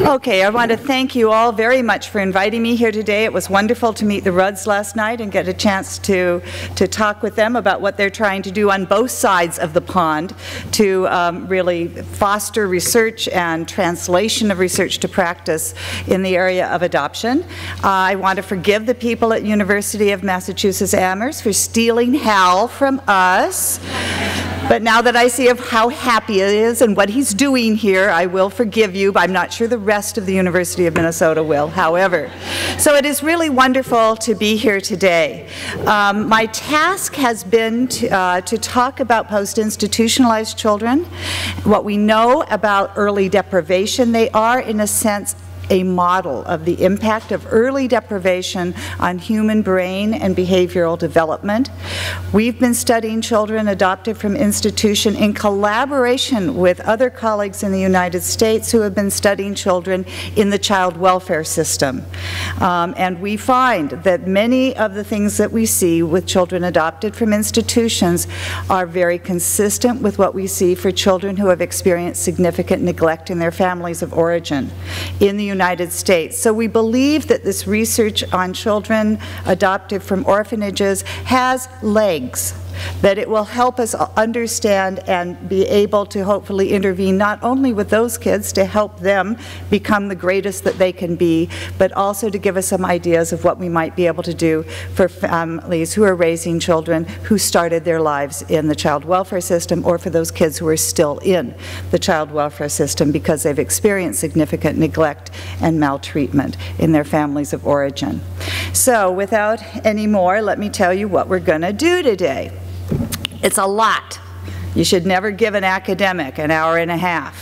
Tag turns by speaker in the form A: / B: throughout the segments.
A: Okay, I want to thank you all very much for inviting me here today. It was wonderful to meet the Rudds last night and get a chance to, to talk with them about what they're trying to do on both sides of the pond to um, really foster research and translation of research to practice in the area of adoption. Uh, I want to forgive the people at University of Massachusetts Amherst for stealing Hal from us. But now that I see how happy he is and what he's doing here, I will forgive you. I'm not sure the rest of the University of Minnesota will, however. So it is really wonderful to be here today. Um, my task has been to, uh, to talk about post-institutionalized children, what we know about early deprivation. They are, in a sense, a model of the impact of early deprivation on human brain and behavioral development. We've been studying children adopted from institution in collaboration with other colleagues in the United States who have been studying children in the child welfare system. Um, and we find that many of the things that we see with children adopted from institutions are very consistent with what we see for children who have experienced significant neglect in their families of origin. In the United States. So we believe that this research on children adopted from orphanages has legs that it will help us understand and be able to hopefully intervene not only with those kids to help them become the greatest that they can be, but also to give us some ideas of what we might be able to do for families who are raising children who started their lives in the child welfare system or for those kids who are still in the child welfare system because they've experienced significant neglect and maltreatment in their families of origin. So without any more, let me tell you what we're going to do today. It's a lot. You should never give an academic an hour and a half.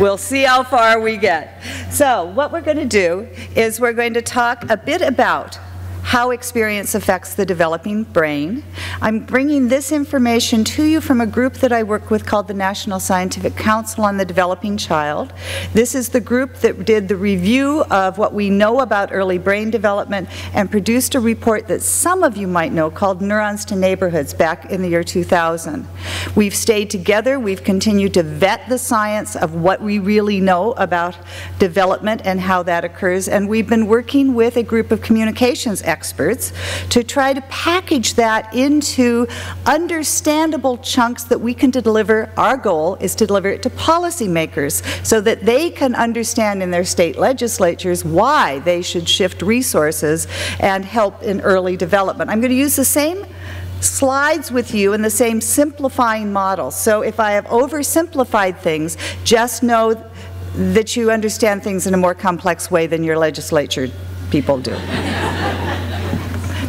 A: we'll see how far we get. So what we're going to do is we're going to talk a bit about how experience affects the developing brain. I'm bringing this information to you from a group that I work with called the National Scientific Council on the Developing Child. This is the group that did the review of what we know about early brain development and produced a report that some of you might know called Neurons to Neighborhoods back in the year 2000. We've stayed together, we've continued to vet the science of what we really know about development and how that occurs, and we've been working with a group of communications experts experts to try to package that into understandable chunks that we can deliver. Our goal is to deliver it to policymakers so that they can understand in their state legislatures why they should shift resources and help in early development. I'm going to use the same slides with you in the same simplifying model. So if I have oversimplified things, just know that you understand things in a more complex way than your legislature people do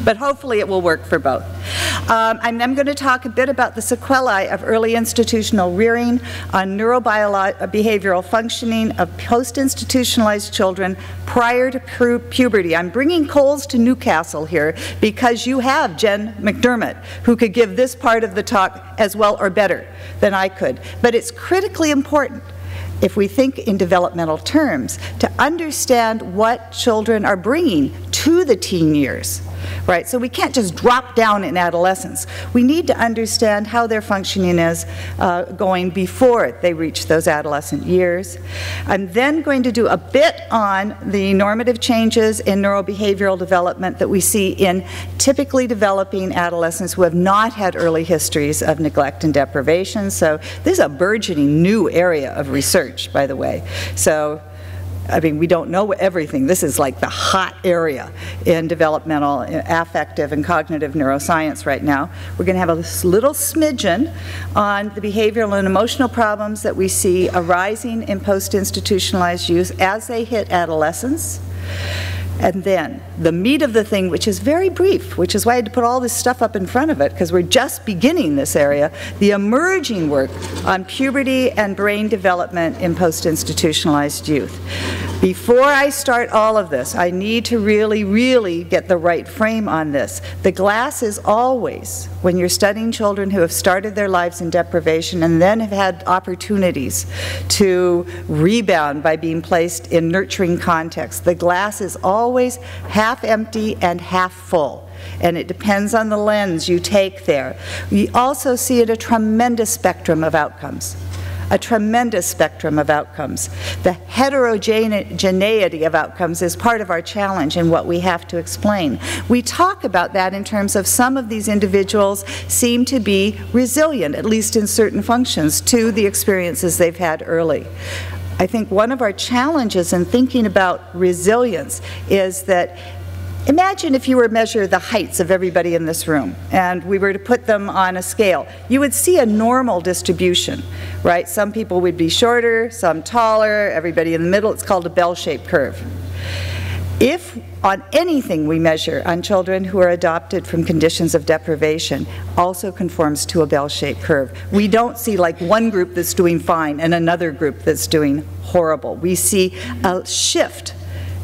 A: but hopefully it will work for both. Um, I'm going to talk a bit about the sequelae of early institutional rearing on neurobehavioral functioning of post-institutionalized children prior to pu puberty. I'm bringing coals to Newcastle here because you have Jen McDermott who could give this part of the talk as well or better than I could. But it's critically important if we think in developmental terms, to understand what children are bringing to the teen years right? So we can't just drop down in adolescence. We need to understand how their functioning is uh, going before they reach those adolescent years. I'm then going to do a bit on the normative changes in neurobehavioral development that we see in typically developing adolescents who have not had early histories of neglect and deprivation. So this is a burgeoning new area of research, by the way. So I mean, we don't know everything. This is like the hot area in developmental, affective, and cognitive neuroscience right now. We're going to have a little smidgen on the behavioral and emotional problems that we see arising in post-institutionalized youth as they hit adolescence. And then the meat of the thing, which is very brief, which is why I had to put all this stuff up in front of it, because we're just beginning this area, the emerging work on puberty and brain development in post-institutionalized youth. Before I start all of this, I need to really, really get the right frame on this. The glass is always, when you're studying children who have started their lives in deprivation and then have had opportunities to rebound by being placed in nurturing context, the glass is always half empty and half full and it depends on the lens you take there. We also see it a tremendous spectrum of outcomes a tremendous spectrum of outcomes. The heterogeneity of outcomes is part of our challenge and what we have to explain. We talk about that in terms of some of these individuals seem to be resilient, at least in certain functions, to the experiences they've had early. I think one of our challenges in thinking about resilience is that Imagine if you were to measure the heights of everybody in this room and we were to put them on a scale. You would see a normal distribution, right? Some people would be shorter, some taller, everybody in the middle. It's called a bell-shaped curve. If on anything we measure on children who are adopted from conditions of deprivation also conforms to a bell-shaped curve. We don't see like one group that's doing fine and another group that's doing horrible. We see a shift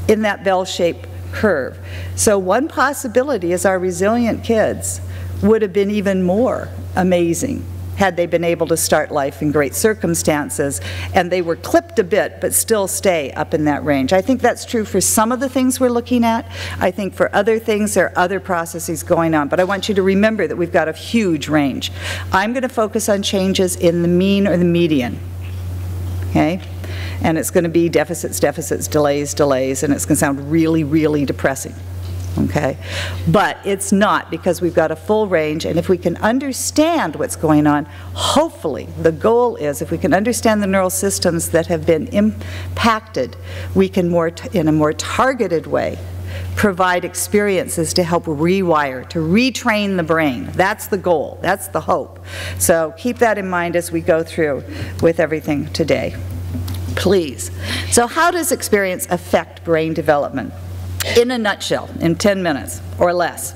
A: in that bell-shaped curve. So one possibility is our resilient kids would have been even more amazing had they been able to start life in great circumstances and they were clipped a bit but still stay up in that range. I think that's true for some of the things we're looking at. I think for other things there are other processes going on but I want you to remember that we've got a huge range. I'm going to focus on changes in the mean or the median. Okay? and it's going to be deficits, deficits, delays, delays, and it's going to sound really, really depressing. Okay? But it's not because we've got a full range, and if we can understand what's going on, hopefully the goal is if we can understand the neural systems that have been impacted, we can more in a more targeted way provide experiences to help rewire, to retrain the brain. That's the goal. That's the hope. So keep that in mind as we go through with everything today please. So how does experience affect brain development? In a nutshell, in 10 minutes or less.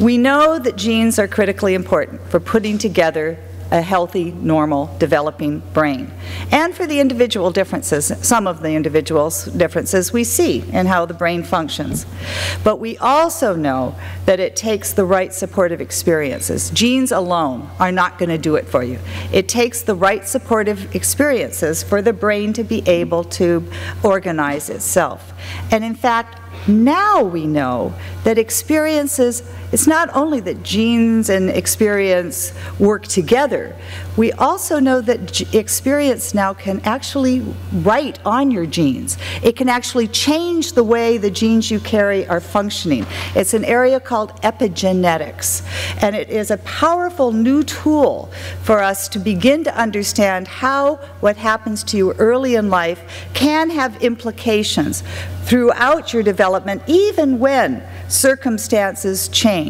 A: We know that genes are critically important for putting together a healthy, normal, developing brain. And for the individual differences, some of the individual differences we see in how the brain functions. But we also know that it takes the right supportive experiences. Genes alone are not going to do it for you. It takes the right supportive experiences for the brain to be able to organize itself. And in fact, now we know that experiences, it's not only that genes and experience work together, we also know that experience now can actually write on your genes. It can actually change the way the genes you carry are functioning. It's an area called epigenetics, and it is a powerful new tool for us to begin to understand how what happens to you early in life can have implications throughout your development, even when circumstances change.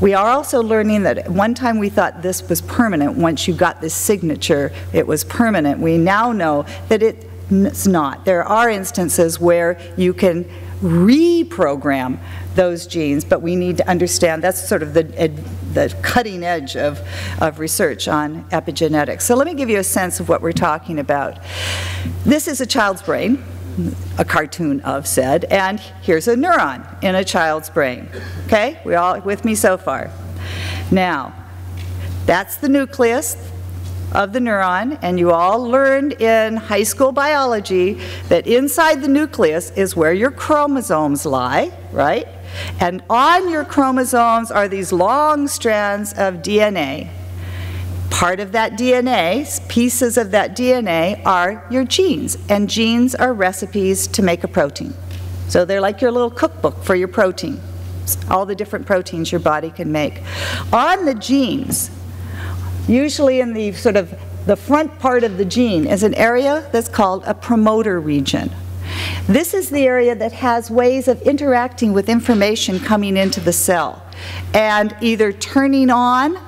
A: We are also learning that at one time we thought this was permanent. Once you got this signature, it was permanent. We now know that it's not. There are instances where you can reprogram those genes, but we need to understand that's sort of the, the cutting edge of, of research on epigenetics. So let me give you a sense of what we're talking about. This is a child's brain a cartoon of said, and here's a neuron in a child's brain. Okay, we all with me so far? Now, that's the nucleus of the neuron, and you all learned in high school biology that inside the nucleus is where your chromosomes lie, right? And on your chromosomes are these long strands of DNA part of that DNA, pieces of that DNA, are your genes. And genes are recipes to make a protein. So they're like your little cookbook for your protein, all the different proteins your body can make. On the genes, usually in the sort of the front part of the gene is an area that's called a promoter region. This is the area that has ways of interacting with information coming into the cell and either turning on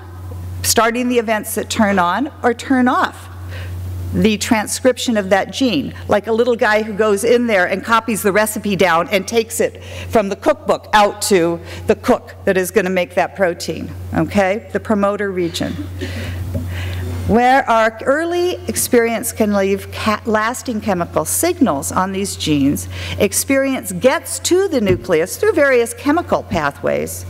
A: starting the events that turn on or turn off the transcription of that gene, like a little guy who goes in there and copies the recipe down and takes it from the cookbook out to the cook that is going to make that protein, okay? The promoter region. Where our early experience can leave lasting chemical signals on these genes, experience gets to the nucleus through various chemical pathways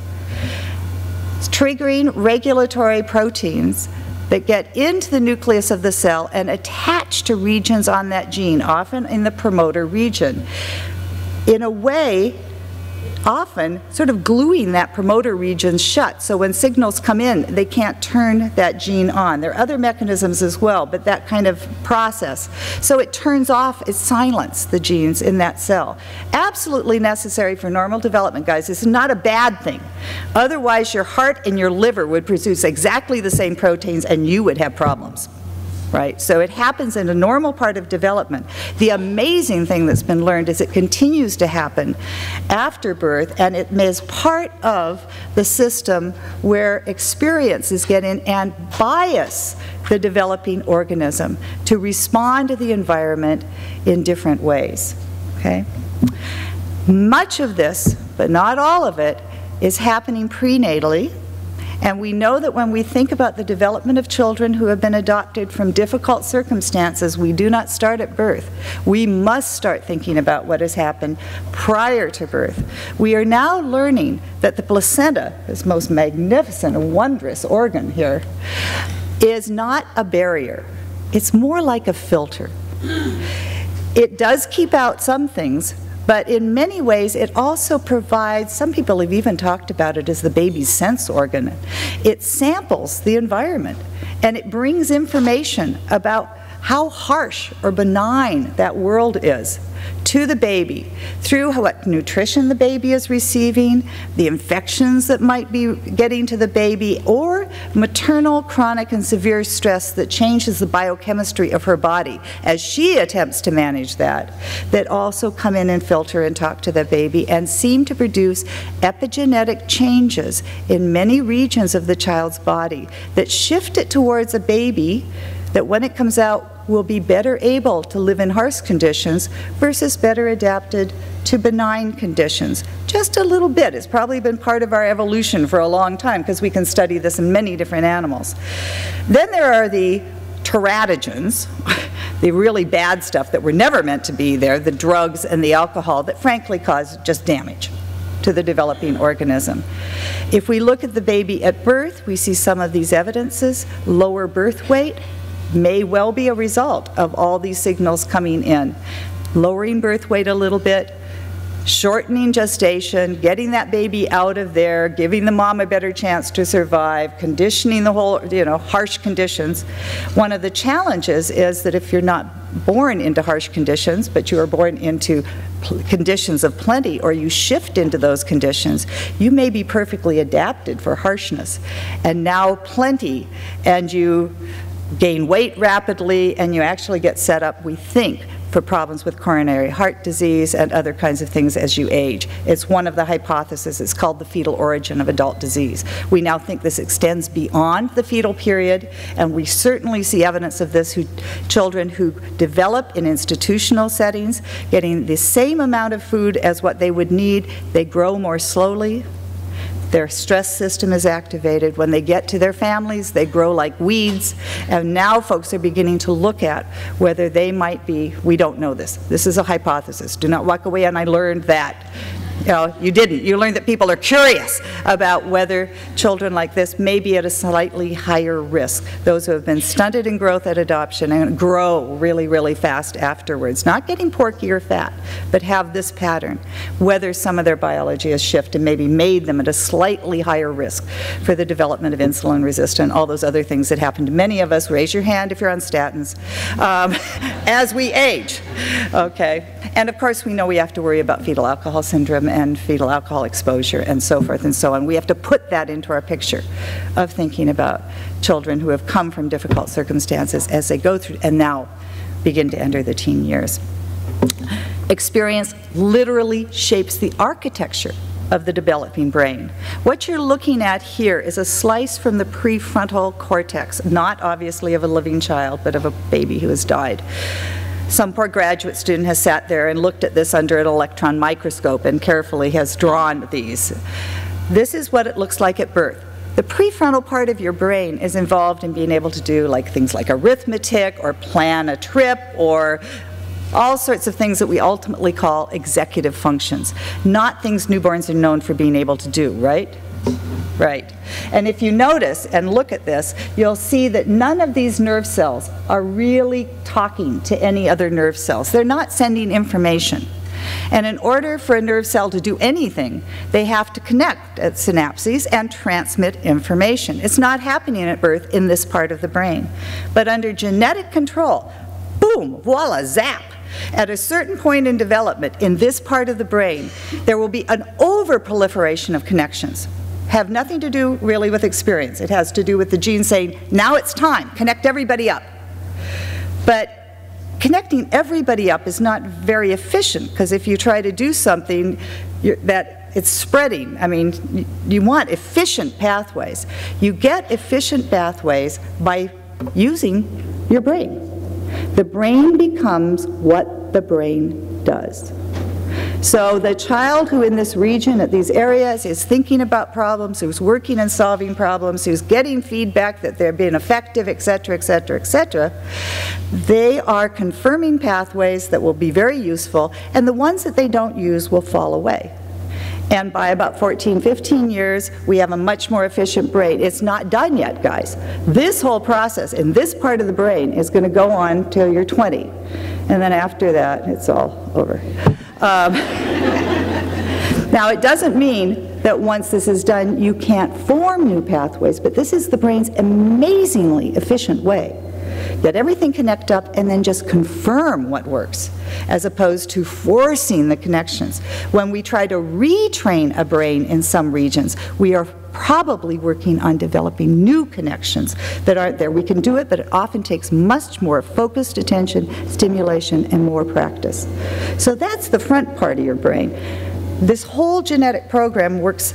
A: triggering regulatory proteins that get into the nucleus of the cell and attach to regions on that gene, often in the promoter region. In a way, often sort of gluing that promoter region shut. So when signals come in, they can't turn that gene on. There are other mechanisms as well, but that kind of process. So it turns off, it silences the genes in that cell. Absolutely necessary for normal development, guys. This is not a bad thing. Otherwise, your heart and your liver would produce exactly the same proteins and you would have problems right? So it happens in a normal part of development. The amazing thing that's been learned is it continues to happen after birth, and it is part of the system where experiences get in and bias the developing organism to respond to the environment in different ways, okay? Much of this, but not all of it, is happening prenatally, and we know that when we think about the development of children who have been adopted from difficult circumstances, we do not start at birth. We must start thinking about what has happened prior to birth. We are now learning that the placenta, this most magnificent and wondrous organ here, is not a barrier. It's more like a filter. It does keep out some things, but in many ways, it also provides, some people have even talked about it as the baby's sense organ. It samples the environment and it brings information about how harsh or benign that world is to the baby through what nutrition the baby is receiving, the infections that might be getting to the baby, or maternal chronic and severe stress that changes the biochemistry of her body as she attempts to manage that, that also come in and filter and talk to the baby and seem to produce epigenetic changes in many regions of the child's body that shift it towards a baby that when it comes out will be better able to live in harsh conditions versus better adapted to benign conditions. Just a little bit. It's probably been part of our evolution for a long time because we can study this in many different animals. Then there are the teratogens, the really bad stuff that were never meant to be there, the drugs and the alcohol that frankly cause just damage to the developing organism. If we look at the baby at birth, we see some of these evidences, lower birth weight, may well be a result of all these signals coming in. Lowering birth weight a little bit, shortening gestation, getting that baby out of there, giving the mom a better chance to survive, conditioning the whole, you know, harsh conditions. One of the challenges is that if you're not born into harsh conditions, but you are born into conditions of plenty, or you shift into those conditions, you may be perfectly adapted for harshness. And now plenty, and you gain weight rapidly, and you actually get set up, we think, for problems with coronary heart disease and other kinds of things as you age. It's one of the hypotheses. It's called the fetal origin of adult disease. We now think this extends beyond the fetal period, and we certainly see evidence of this who children who develop in institutional settings, getting the same amount of food as what they would need, they grow more slowly, their stress system is activated. When they get to their families, they grow like weeds. And now folks are beginning to look at whether they might be, we don't know this. This is a hypothesis. Do not walk away and I learned that. You didn't. You learned that people are curious about whether children like this may be at a slightly higher risk. Those who have been stunted in growth at adoption and grow really, really fast afterwards. Not getting porky or fat, but have this pattern. Whether some of their biology has shifted and maybe made them at a slightly higher risk for the development of insulin resistance, all those other things that happen to many of us. Raise your hand if you're on statins. Um, as we age, okay? And of course, we know we have to worry about fetal alcohol syndrome and fetal alcohol exposure and so forth and so on. We have to put that into our picture of thinking about children who have come from difficult circumstances as they go through and now begin to enter the teen years. Experience literally shapes the architecture of the developing brain. What you're looking at here is a slice from the prefrontal cortex, not obviously of a living child, but of a baby who has died. Some poor graduate student has sat there and looked at this under an electron microscope and carefully has drawn these. This is what it looks like at birth. The prefrontal part of your brain is involved in being able to do like things like arithmetic or plan a trip or all sorts of things that we ultimately call executive functions, not things newborns are known for being able to do, right? Right. And if you notice and look at this, you'll see that none of these nerve cells are really talking to any other nerve cells. They're not sending information. And in order for a nerve cell to do anything, they have to connect at synapses and transmit information. It's not happening at birth in this part of the brain. But under genetic control, boom, voila, zap, at a certain point in development in this part of the brain, there will be an overproliferation of connections. Have nothing to do really with experience. It has to do with the gene saying, now it's time, connect everybody up. But connecting everybody up is not very efficient because if you try to do something that it's spreading, I mean, you want efficient pathways. You get efficient pathways by using your brain. The brain becomes what the brain does. So the child who in this region, at these areas, is thinking about problems, who's working and solving problems, who's getting feedback that they're being effective, et cetera, et cetera, et cetera, they are confirming pathways that will be very useful, and the ones that they don't use will fall away. And by about 14, 15 years, we have a much more efficient brain. It's not done yet, guys. This whole process in this part of the brain is going to go on till you're 20. And then after that, it's all over. Um, now, it doesn't mean that once this is done, you can't form new pathways, but this is the brain's amazingly efficient way let everything connect up and then just confirm what works, as opposed to forcing the connections. When we try to retrain a brain in some regions, we are probably working on developing new connections that aren't there. We can do it, but it often takes much more focused attention, stimulation, and more practice. So that's the front part of your brain. This whole genetic program works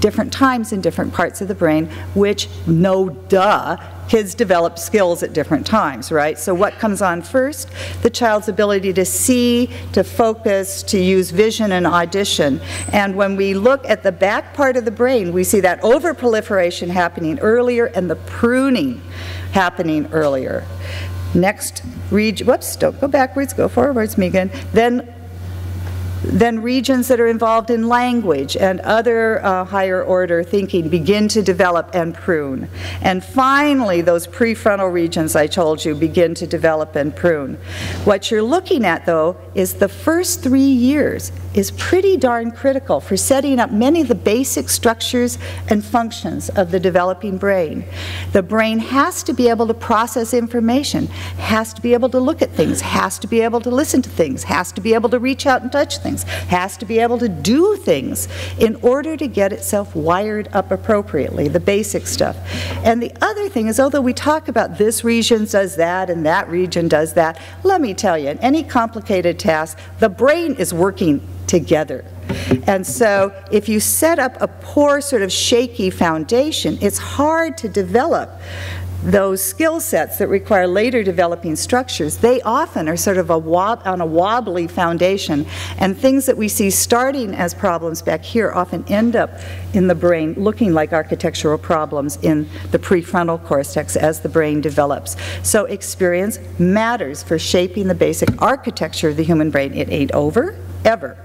A: different times in different parts of the brain, which, no duh, kids develop skills at different times, right? So what comes on first? The child's ability to see, to focus, to use vision and audition. And when we look at the back part of the brain, we see that overproliferation happening earlier and the pruning happening earlier. Next region, whoops, don't go backwards, go forwards, Megan. Then then regions that are involved in language and other uh, higher order thinking begin to develop and prune. And finally, those prefrontal regions I told you begin to develop and prune. What you're looking at, though, is the first three years is pretty darn critical for setting up many of the basic structures and functions of the developing brain. The brain has to be able to process information, has to be able to look at things, has to be able to listen to things, has to be able to reach out and touch things, has to be able to do things in order to get itself wired up appropriately, the basic stuff. And the other thing is, although we talk about this region does that and that region does that, let me tell you, in any complicated task, the brain is working together. And so if you set up a poor, sort of shaky foundation, it's hard to develop those skill sets that require later developing structures, they often are sort of a on a wobbly foundation. And things that we see starting as problems back here often end up in the brain looking like architectural problems in the prefrontal cortex as the brain develops. So experience matters for shaping the basic architecture of the human brain. It ain't over, ever.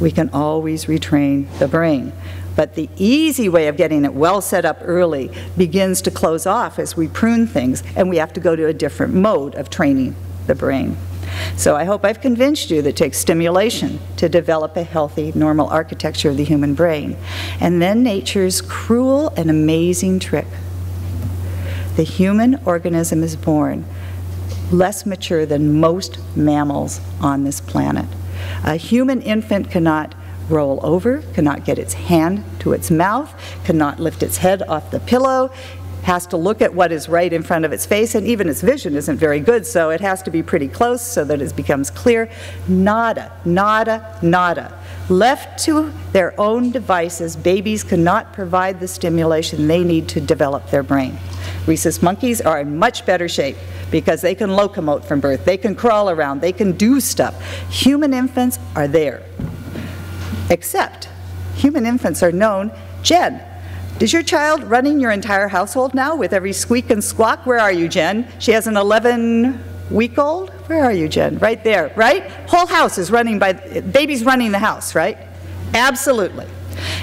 A: We can always retrain the brain. But the easy way of getting it well set up early begins to close off as we prune things, and we have to go to a different mode of training the brain. So I hope I've convinced you that it takes stimulation to develop a healthy, normal architecture of the human brain. And then nature's cruel and amazing trick. The human organism is born less mature than most mammals on this planet. A human infant cannot roll over, cannot get its hand to its mouth, cannot lift its head off the pillow, has to look at what is right in front of its face, and even its vision isn't very good, so it has to be pretty close so that it becomes clear. Nada, nada, nada. Left to their own devices, babies cannot provide the stimulation they need to develop their brain. Rhesus monkeys are in much better shape because they can locomote from birth, they can crawl around, they can do stuff. Human infants are there. Except human infants are known. Jen, is your child running your entire household now with every squeak and squawk? Where are you, Jen? She has an 11 week old? Where are you, Jen? Right there, right? Whole house is running by, baby's running the house, right? Absolutely.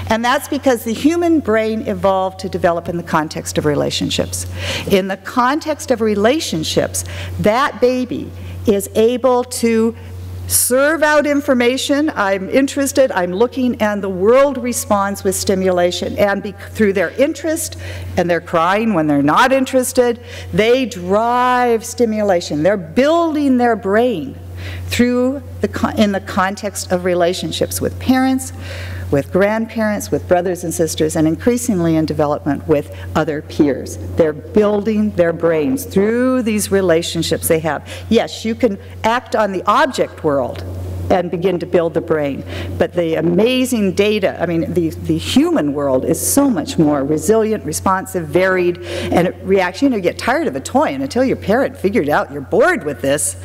A: And that's because the human brain evolved to develop in the context of relationships. In the context of relationships, that baby is able to serve out information, I'm interested, I'm looking, and the world responds with stimulation. And be, through their interest, and they're crying when they're not interested, they drive stimulation. They're building their brain through the, in the context of relationships with parents, with grandparents, with brothers and sisters, and increasingly in development with other peers. They're building their brains through these relationships they have. Yes, you can act on the object world and begin to build the brain. But the amazing data, I mean, the, the human world is so much more resilient, responsive, varied, and it reacts. You know, you get tired of a toy, and until your parent figured out you're bored with this,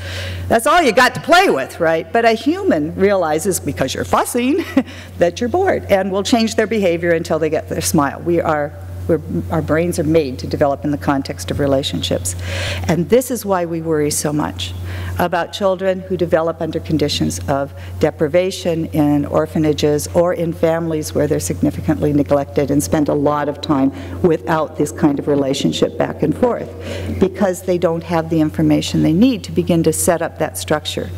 A: that's all you got to play with, right? But a human realizes because you're fussing that you're bored and will change their behavior until they get their smile. We are we're, our brains are made to develop in the context of relationships. And this is why we worry so much about children who develop under conditions of deprivation in orphanages or in families where they're significantly neglected and spend a lot of time without this kind of relationship back and forth because they don't have the information they need to begin to set up that structure.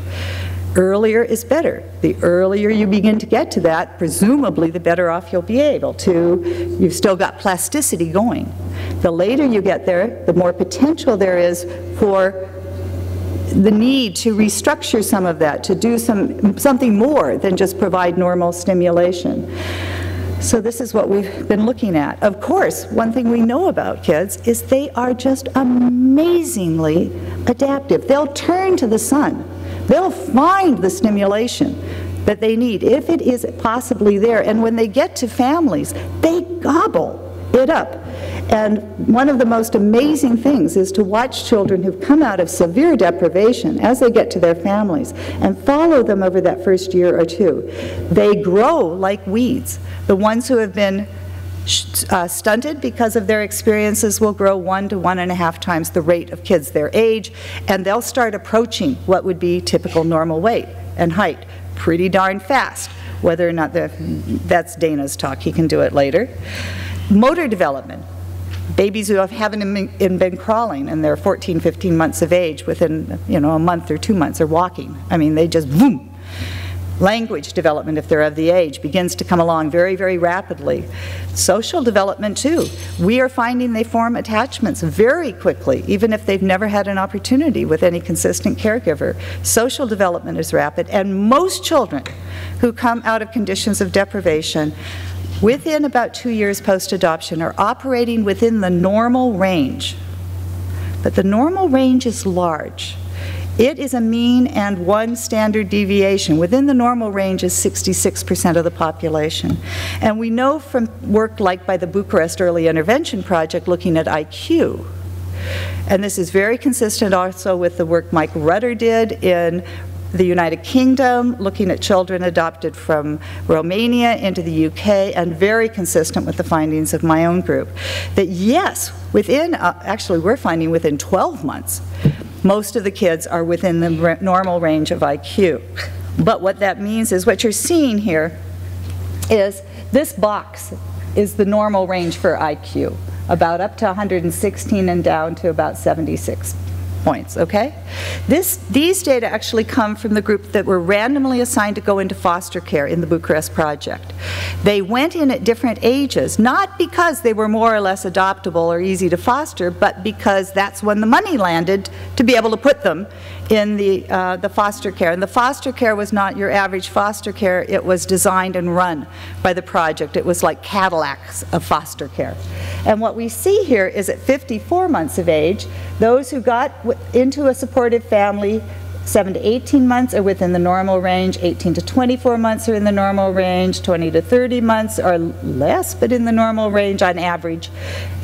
A: Earlier is better. The earlier you begin to get to that, presumably the better off you'll be able to, you've still got plasticity going. The later you get there, the more potential there is for the need to restructure some of that, to do some, something more than just provide normal stimulation. So this is what we've been looking at. Of course, one thing we know about kids is they are just amazingly adaptive. They'll turn to the sun They'll find the stimulation that they need if it is possibly there. And when they get to families, they gobble it up. And one of the most amazing things is to watch children who've come out of severe deprivation as they get to their families and follow them over that first year or two. They grow like weeds. The ones who have been uh, stunted because of their experiences will grow one to one and a half times the rate of kids their age, and they'll start approaching what would be typical normal weight and height pretty darn fast. Whether or not that's Dana's talk, he can do it later. Motor development. Babies who haven't been crawling and they're 14, 15 months of age within, you know, a month or two months are walking. I mean, they just boom, Language development, if they're of the age, begins to come along very, very rapidly. Social development, too. We are finding they form attachments very quickly, even if they've never had an opportunity with any consistent caregiver. Social development is rapid, and most children who come out of conditions of deprivation within about two years post-adoption are operating within the normal range. But the normal range is large. It is a mean and one standard deviation. Within the normal range is 66% of the population. And we know from work like by the Bucharest Early Intervention Project looking at IQ, and this is very consistent also with the work Mike Rutter did in the United Kingdom, looking at children adopted from Romania into the UK, and very consistent with the findings of my own group, that yes, within, uh, actually we're finding within 12 months, most of the kids are within the normal range of IQ. But what that means is what you're seeing here is this box is the normal range for IQ, about up to 116 and down to about 76 points, okay? This, these data actually come from the group that were randomly assigned to go into foster care in the Bucharest Project. They went in at different ages, not because they were more or less adoptable or easy to foster, but because that's when the money landed to be able to put them in the, uh, the foster care. And the foster care was not your average foster care, it was designed and run by the project. It was like Cadillacs of foster care. And what we see here is at 54 months of age, those who got into a supportive family 7 to 18 months are within the normal range, 18 to 24 months are in the normal range, 20 to 30 months are less, but in the normal range on average.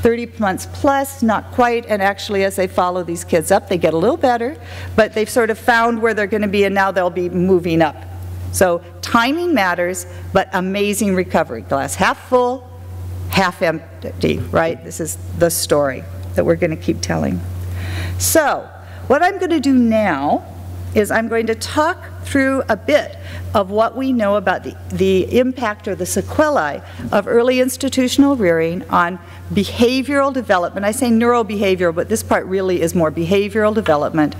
A: 30 months plus, not quite, and actually as they follow these kids up, they get a little better, but they've sort of found where they're going to be and now they'll be moving up. So timing matters, but amazing recovery. Glass half full, half empty, right? This is the story that we're going to keep telling. So, what I'm going to do now is I'm going to talk through a bit of what we know about the, the impact or the sequelae of early institutional rearing on behavioral development. I say neurobehavioral, but this part really is more behavioral development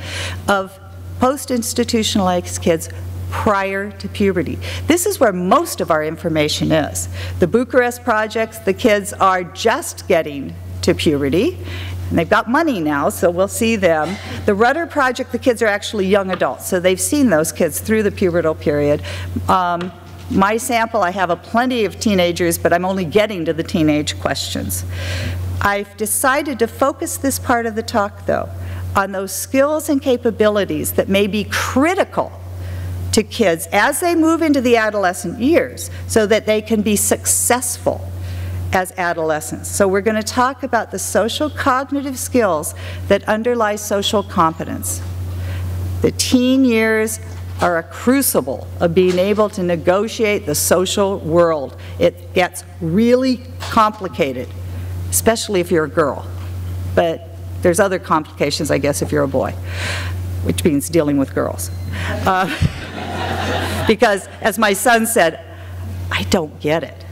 A: of post-institutionalized kids prior to puberty. This is where most of our information is. The Bucharest projects, the kids are just getting to puberty, and they've got money now, so we'll see them. The Rutter Project, the kids are actually young adults, so they've seen those kids through the pubertal period. Um, my sample, I have a plenty of teenagers, but I'm only getting to the teenage questions. I've decided to focus this part of the talk, though, on those skills and capabilities that may be critical to kids as they move into the adolescent years so that they can be successful as adolescents. So we're going to talk about the social cognitive skills that underlie social competence. The teen years are a crucible of being able to negotiate the social world. It gets really complicated, especially if you're a girl. But there's other complications, I guess, if you're a boy, which means dealing with girls. Uh, because, as my son said, I don't get it,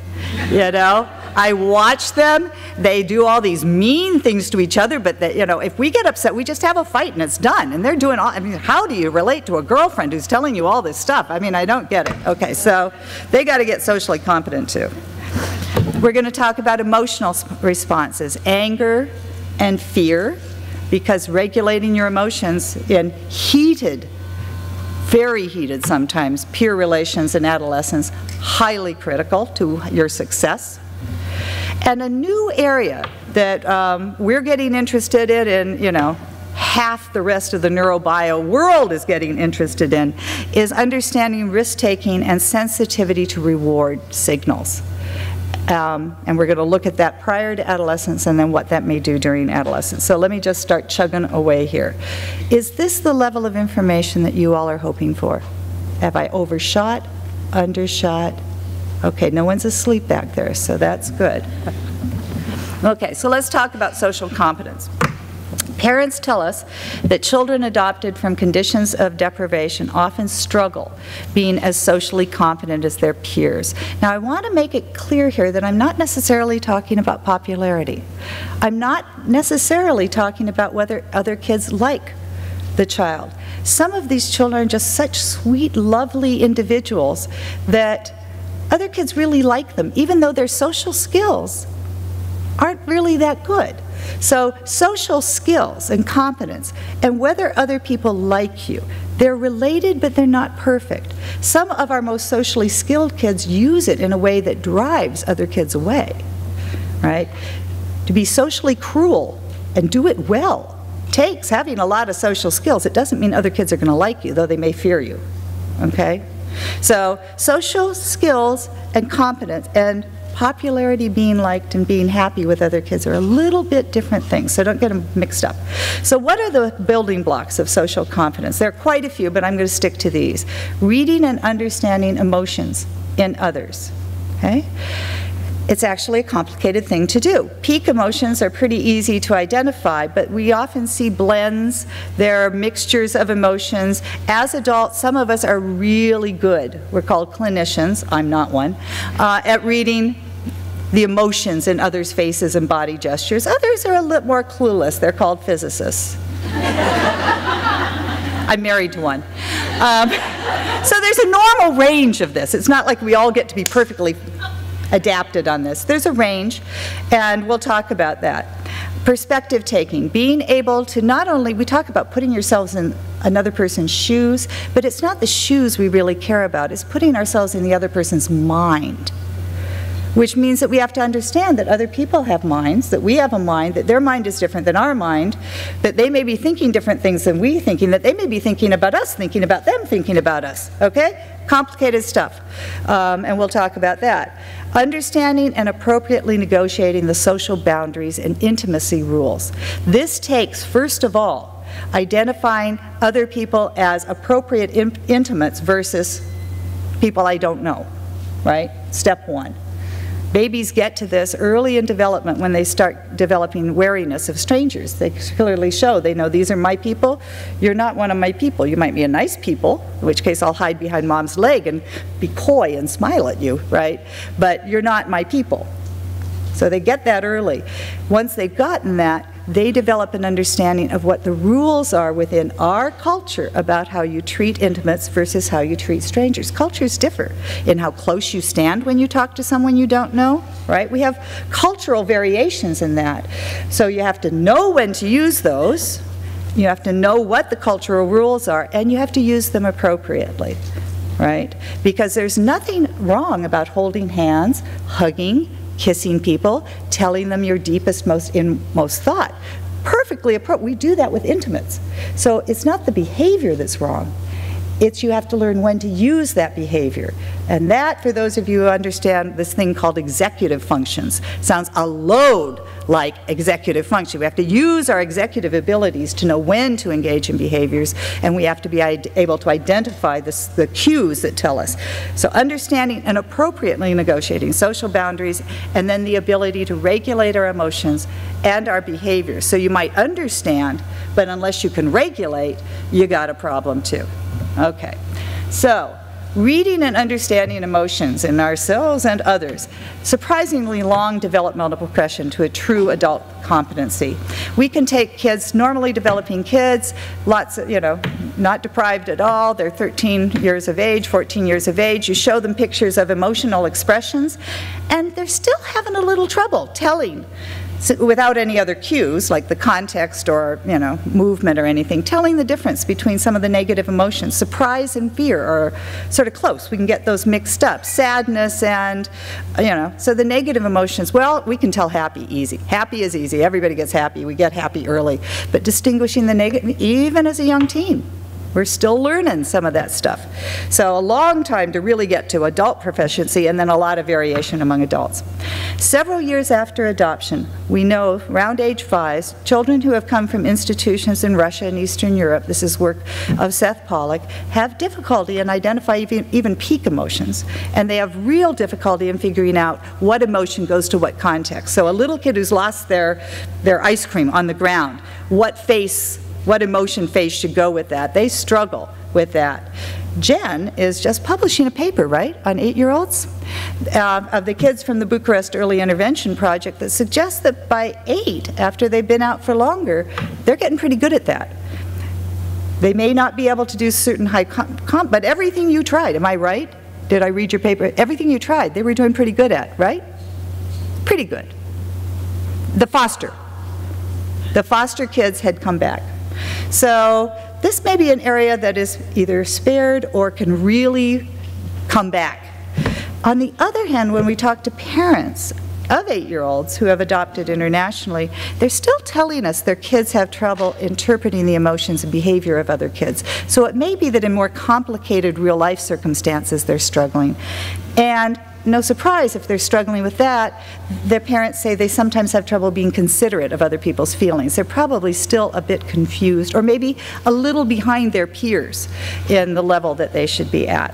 A: you know? I watch them. They do all these mean things to each other, but they, you know, if we get upset, we just have a fight and it's done. And they're doing all, I mean, how do you relate to a girlfriend who's telling you all this stuff? I mean, I don't get it. Okay, so they got to get socially competent too. We're going to talk about emotional responses, anger and fear, because regulating your emotions in heated very heated sometimes, peer relations in adolescence, highly critical to your success. And a new area that um, we're getting interested in, and you know, half the rest of the neurobio world is getting interested in, is understanding risk-taking and sensitivity to reward signals. Um, and we're going to look at that prior to adolescence and then what that may do during adolescence. So let me just start chugging away here. Is this the level of information that you all are hoping for? Have I overshot, undershot, Okay, no one's asleep back there, so that's good. Okay, so let's talk about social competence. Parents tell us that children adopted from conditions of deprivation often struggle being as socially competent as their peers. Now, I want to make it clear here that I'm not necessarily talking about popularity. I'm not necessarily talking about whether other kids like the child. Some of these children are just such sweet, lovely individuals that other kids really like them, even though their social skills aren't really that good. So social skills and competence and whether other people like you, they're related but they're not perfect. Some of our most socially skilled kids use it in a way that drives other kids away, right? To be socially cruel and do it well takes having a lot of social skills. It doesn't mean other kids are going to like you, though they may fear you, okay? So social skills and competence and popularity, being liked, and being happy with other kids are a little bit different things, so don't get them mixed up. So what are the building blocks of social competence? There are quite a few, but I'm going to stick to these. Reading and understanding emotions in others, okay? It's actually a complicated thing to do. Peak emotions are pretty easy to identify, but we often see blends. There are mixtures of emotions. As adults, some of us are really good. We're called clinicians, I'm not one, uh, at reading the emotions in others' faces and body gestures. Others are a little more clueless. They're called physicists. I'm married to one. Um, so there's a normal range of this. It's not like we all get to be perfectly adapted on this. There's a range, and we'll talk about that. Perspective taking, being able to not only, we talk about putting yourselves in another person's shoes, but it's not the shoes we really care about, it's putting ourselves in the other person's mind which means that we have to understand that other people have minds, that we have a mind, that their mind is different than our mind, that they may be thinking different things than we thinking, that they may be thinking about us, thinking about them, thinking about us, okay? Complicated stuff, um, and we'll talk about that. Understanding and appropriately negotiating the social boundaries and intimacy rules. This takes, first of all, identifying other people as appropriate intimates versus people I don't know, right? Step one. Babies get to this early in development when they start developing wariness of strangers. They clearly show, they know these are my people, you're not one of my people. You might be a nice people, in which case I'll hide behind mom's leg and be coy and smile at you, right? But you're not my people. So they get that early. Once they've gotten that, they develop an understanding of what the rules are within our culture about how you treat intimates versus how you treat strangers. Cultures differ in how close you stand when you talk to someone you don't know, right? We have cultural variations in that. So you have to know when to use those, you have to know what the cultural rules are, and you have to use them appropriately, right? Because there's nothing wrong about holding hands, hugging, kissing people, telling them your deepest, most inmost thought. Perfectly appropriate. We do that with intimates. So it's not the behavior that's wrong. It's you have to learn when to use that behavior. And that, for those of you who understand this thing called executive functions, sounds a load like executive function. We have to use our executive abilities to know when to engage in behaviors, and we have to be able to identify this, the cues that tell us. So understanding and appropriately negotiating social boundaries, and then the ability to regulate our emotions and our behaviors. So you might understand, but unless you can regulate, you got a problem too. Okay, so reading and understanding emotions in ourselves and others, surprisingly long developmental progression to a true adult competency. We can take kids, normally developing kids, lots of, you know, not deprived at all, they're 13 years of age, 14 years of age, you show them pictures of emotional expressions, and they're still having a little trouble telling so without any other cues like the context or you know movement or anything telling the difference between some of the negative emotions surprise and fear are sort of close. We can get those mixed up. Sadness and you know so the negative emotions well we can tell happy easy. Happy is easy. Everybody gets happy. We get happy early. But distinguishing the negative even as a young teen we're still learning some of that stuff. So a long time to really get to adult proficiency and then a lot of variation among adults. Several years after adoption, we know around age five, children who have come from institutions in Russia and Eastern Europe, this is work of Seth Pollak, have difficulty in identifying even, even peak emotions. And they have real difficulty in figuring out what emotion goes to what context. So a little kid who's lost their, their ice cream on the ground, what face what emotion phase should go with that. They struggle with that. Jen is just publishing a paper, right, on eight-year-olds uh, of the kids from the Bucharest Early Intervention Project that suggests that by eight, after they've been out for longer, they're getting pretty good at that. They may not be able to do certain high comp, comp but everything you tried, am I right? Did I read your paper? Everything you tried, they were doing pretty good at, right? Pretty good. The foster. The foster kids had come back. So this may be an area that is either spared or can really come back. On the other hand, when we talk to parents of eight-year-olds who have adopted internationally, they're still telling us their kids have trouble interpreting the emotions and behavior of other kids. So it may be that in more complicated real-life circumstances they're struggling. And no surprise if they're struggling with that, their parents say they sometimes have trouble being considerate of other people's feelings. They're probably still a bit confused or maybe a little behind their peers in the level that they should be at.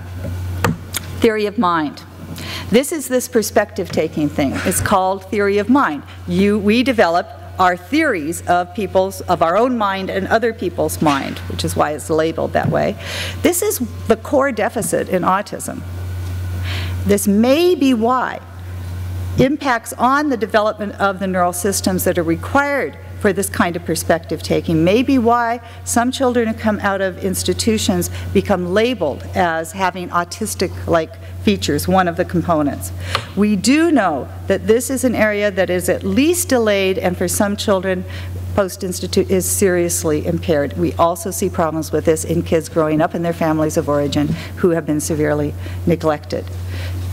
A: Theory of mind. This is this perspective-taking thing. It's called theory of mind. You, we develop our theories of people's, of our own mind and other people's mind, which is why it's labeled that way. This is the core deficit in autism. This may be why impacts on the development of the neural systems that are required for this kind of perspective taking may be why some children who come out of institutions become labeled as having autistic-like features, one of the components. We do know that this is an area that is at least delayed and for some children post-institute is seriously impaired. We also see problems with this in kids growing up in their families of origin who have been severely neglected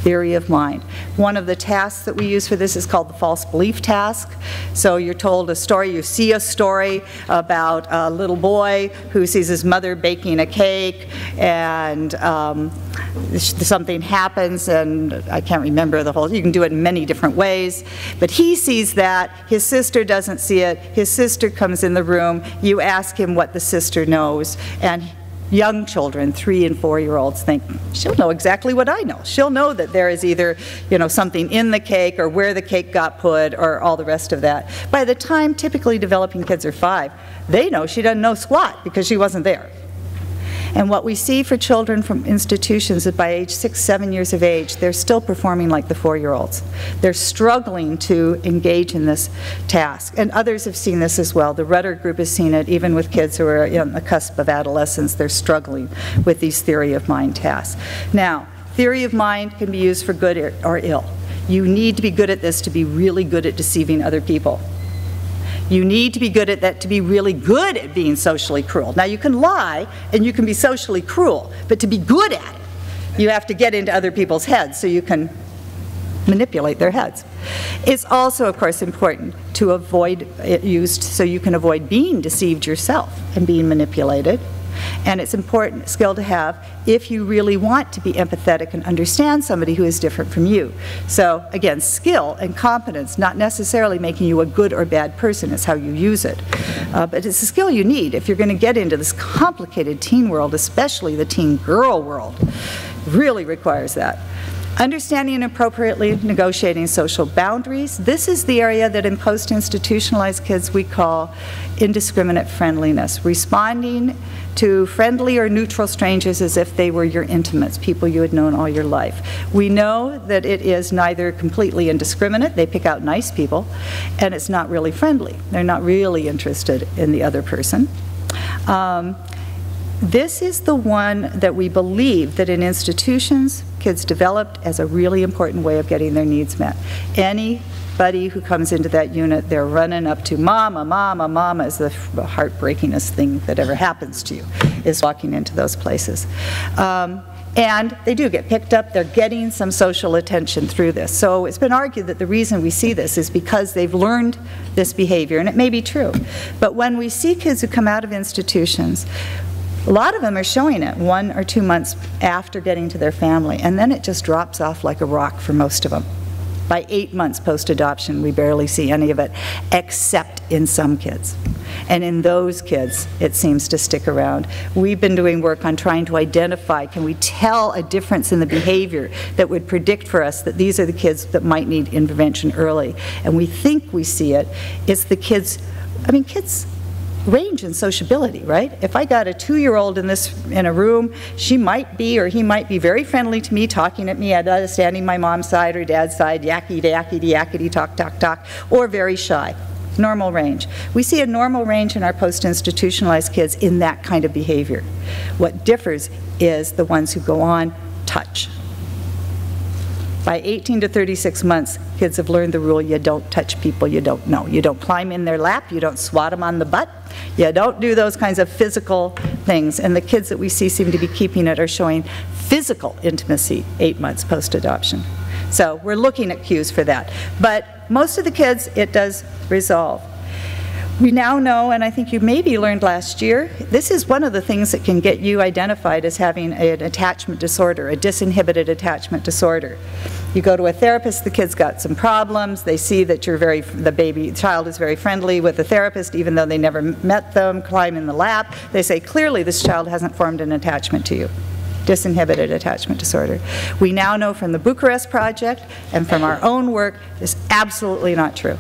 A: theory of mind. One of the tasks that we use for this is called the false belief task. So you're told a story, you see a story about a little boy who sees his mother baking a cake and um, something happens and I can't remember the whole, you can do it in many different ways, but he sees that, his sister doesn't see it, his sister comes in the room, you ask him what the sister knows, and young children, three and four-year-olds, think, she'll know exactly what I know. She'll know that there is either, you know, something in the cake or where the cake got put or all the rest of that. By the time typically developing kids are five, they know she doesn't know squat because she wasn't there. And what we see for children from institutions is by age six, seven years of age, they're still performing like the four-year-olds. They're struggling to engage in this task. And others have seen this as well. The Rutter Group has seen it, even with kids who are on the cusp of adolescence, they're struggling with these theory of mind tasks. Now, theory of mind can be used for good or ill. You need to be good at this to be really good at deceiving other people. You need to be good at that to be really good at being socially cruel. Now, you can lie and you can be socially cruel, but to be good at it, you have to get into other people's heads so you can manipulate their heads. It's also, of course, important to avoid it used so you can avoid being deceived yourself and being manipulated and it's important skill to have if you really want to be empathetic and understand somebody who is different from you. So again, skill and competence, not necessarily making you a good or bad person is how you use it. Uh, but it's a skill you need if you're going to get into this complicated teen world, especially the teen girl world. Really requires that. Understanding and appropriately negotiating social boundaries. This is the area that in post-institutionalized kids we call indiscriminate friendliness. Responding to friendly or neutral strangers as if they were your intimates, people you had known all your life. We know that it is neither completely indiscriminate, they pick out nice people, and it's not really friendly. They're not really interested in the other person. Um, this is the one that we believe that in institutions, kids developed as a really important way of getting their needs met. Any buddy who comes into that unit, they're running up to mama, mama, mama is the heartbreakingest thing that ever happens to you, is walking into those places. Um, and they do get picked up, they're getting some social attention through this. So it's been argued that the reason we see this is because they've learned this behavior, and it may be true. But when we see kids who come out of institutions, a lot of them are showing it one or two months after getting to their family, and then it just drops off like a rock for most of them. By eight months post-adoption, we barely see any of it, except in some kids. And in those kids, it seems to stick around. We've been doing work on trying to identify, can we tell a difference in the behavior that would predict for us that these are the kids that might need intervention early? And we think we see it. It's the kids, I mean, kids range in sociability, right? If I got a two-year-old in this in a room, she might be or he might be very friendly to me, talking at me, uh, uh, understanding my mom's side or dad's side, yakety yakety yakety talk talk talk, or very shy. Normal range. We see a normal range in our post-institutionalized kids in that kind of behavior. What differs is the ones who go on touch. By 18 to 36 months, kids have learned the rule, you don't touch people you don't know. You don't climb in their lap, you don't swat them on the butt, you don't do those kinds of physical things. And the kids that we see seem to be keeping it are showing physical intimacy eight months post-adoption. So we're looking at cues for that. But most of the kids, it does resolve. We now know, and I think you maybe learned last year, this is one of the things that can get you identified as having an attachment disorder, a disinhibited attachment disorder. You go to a therapist, the kid's got some problems, they see that you're very, the baby, child is very friendly with the therapist even though they never met them, climb in the lap. They say, clearly this child hasn't formed an attachment to you disinhibited attachment disorder. We now know from the Bucharest Project and from our own work, is absolutely not true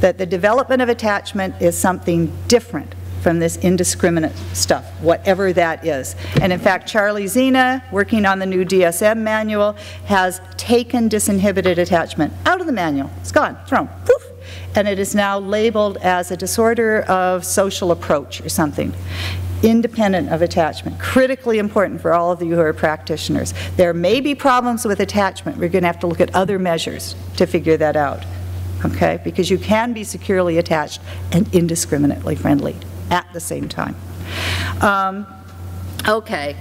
A: that the development of attachment is something different from this indiscriminate stuff, whatever that is. And in fact, Charlie Zeanah, working on the new DSM manual, has taken disinhibited attachment out of the manual. It's gone, thrown, poof. And it is now labeled as a disorder of social approach or something independent of attachment. Critically important for all of you who are practitioners. There may be problems with attachment. We're going to have to look at other measures to figure that out okay? Because you can be securely attached and indiscriminately friendly at the same time. Um, Okay.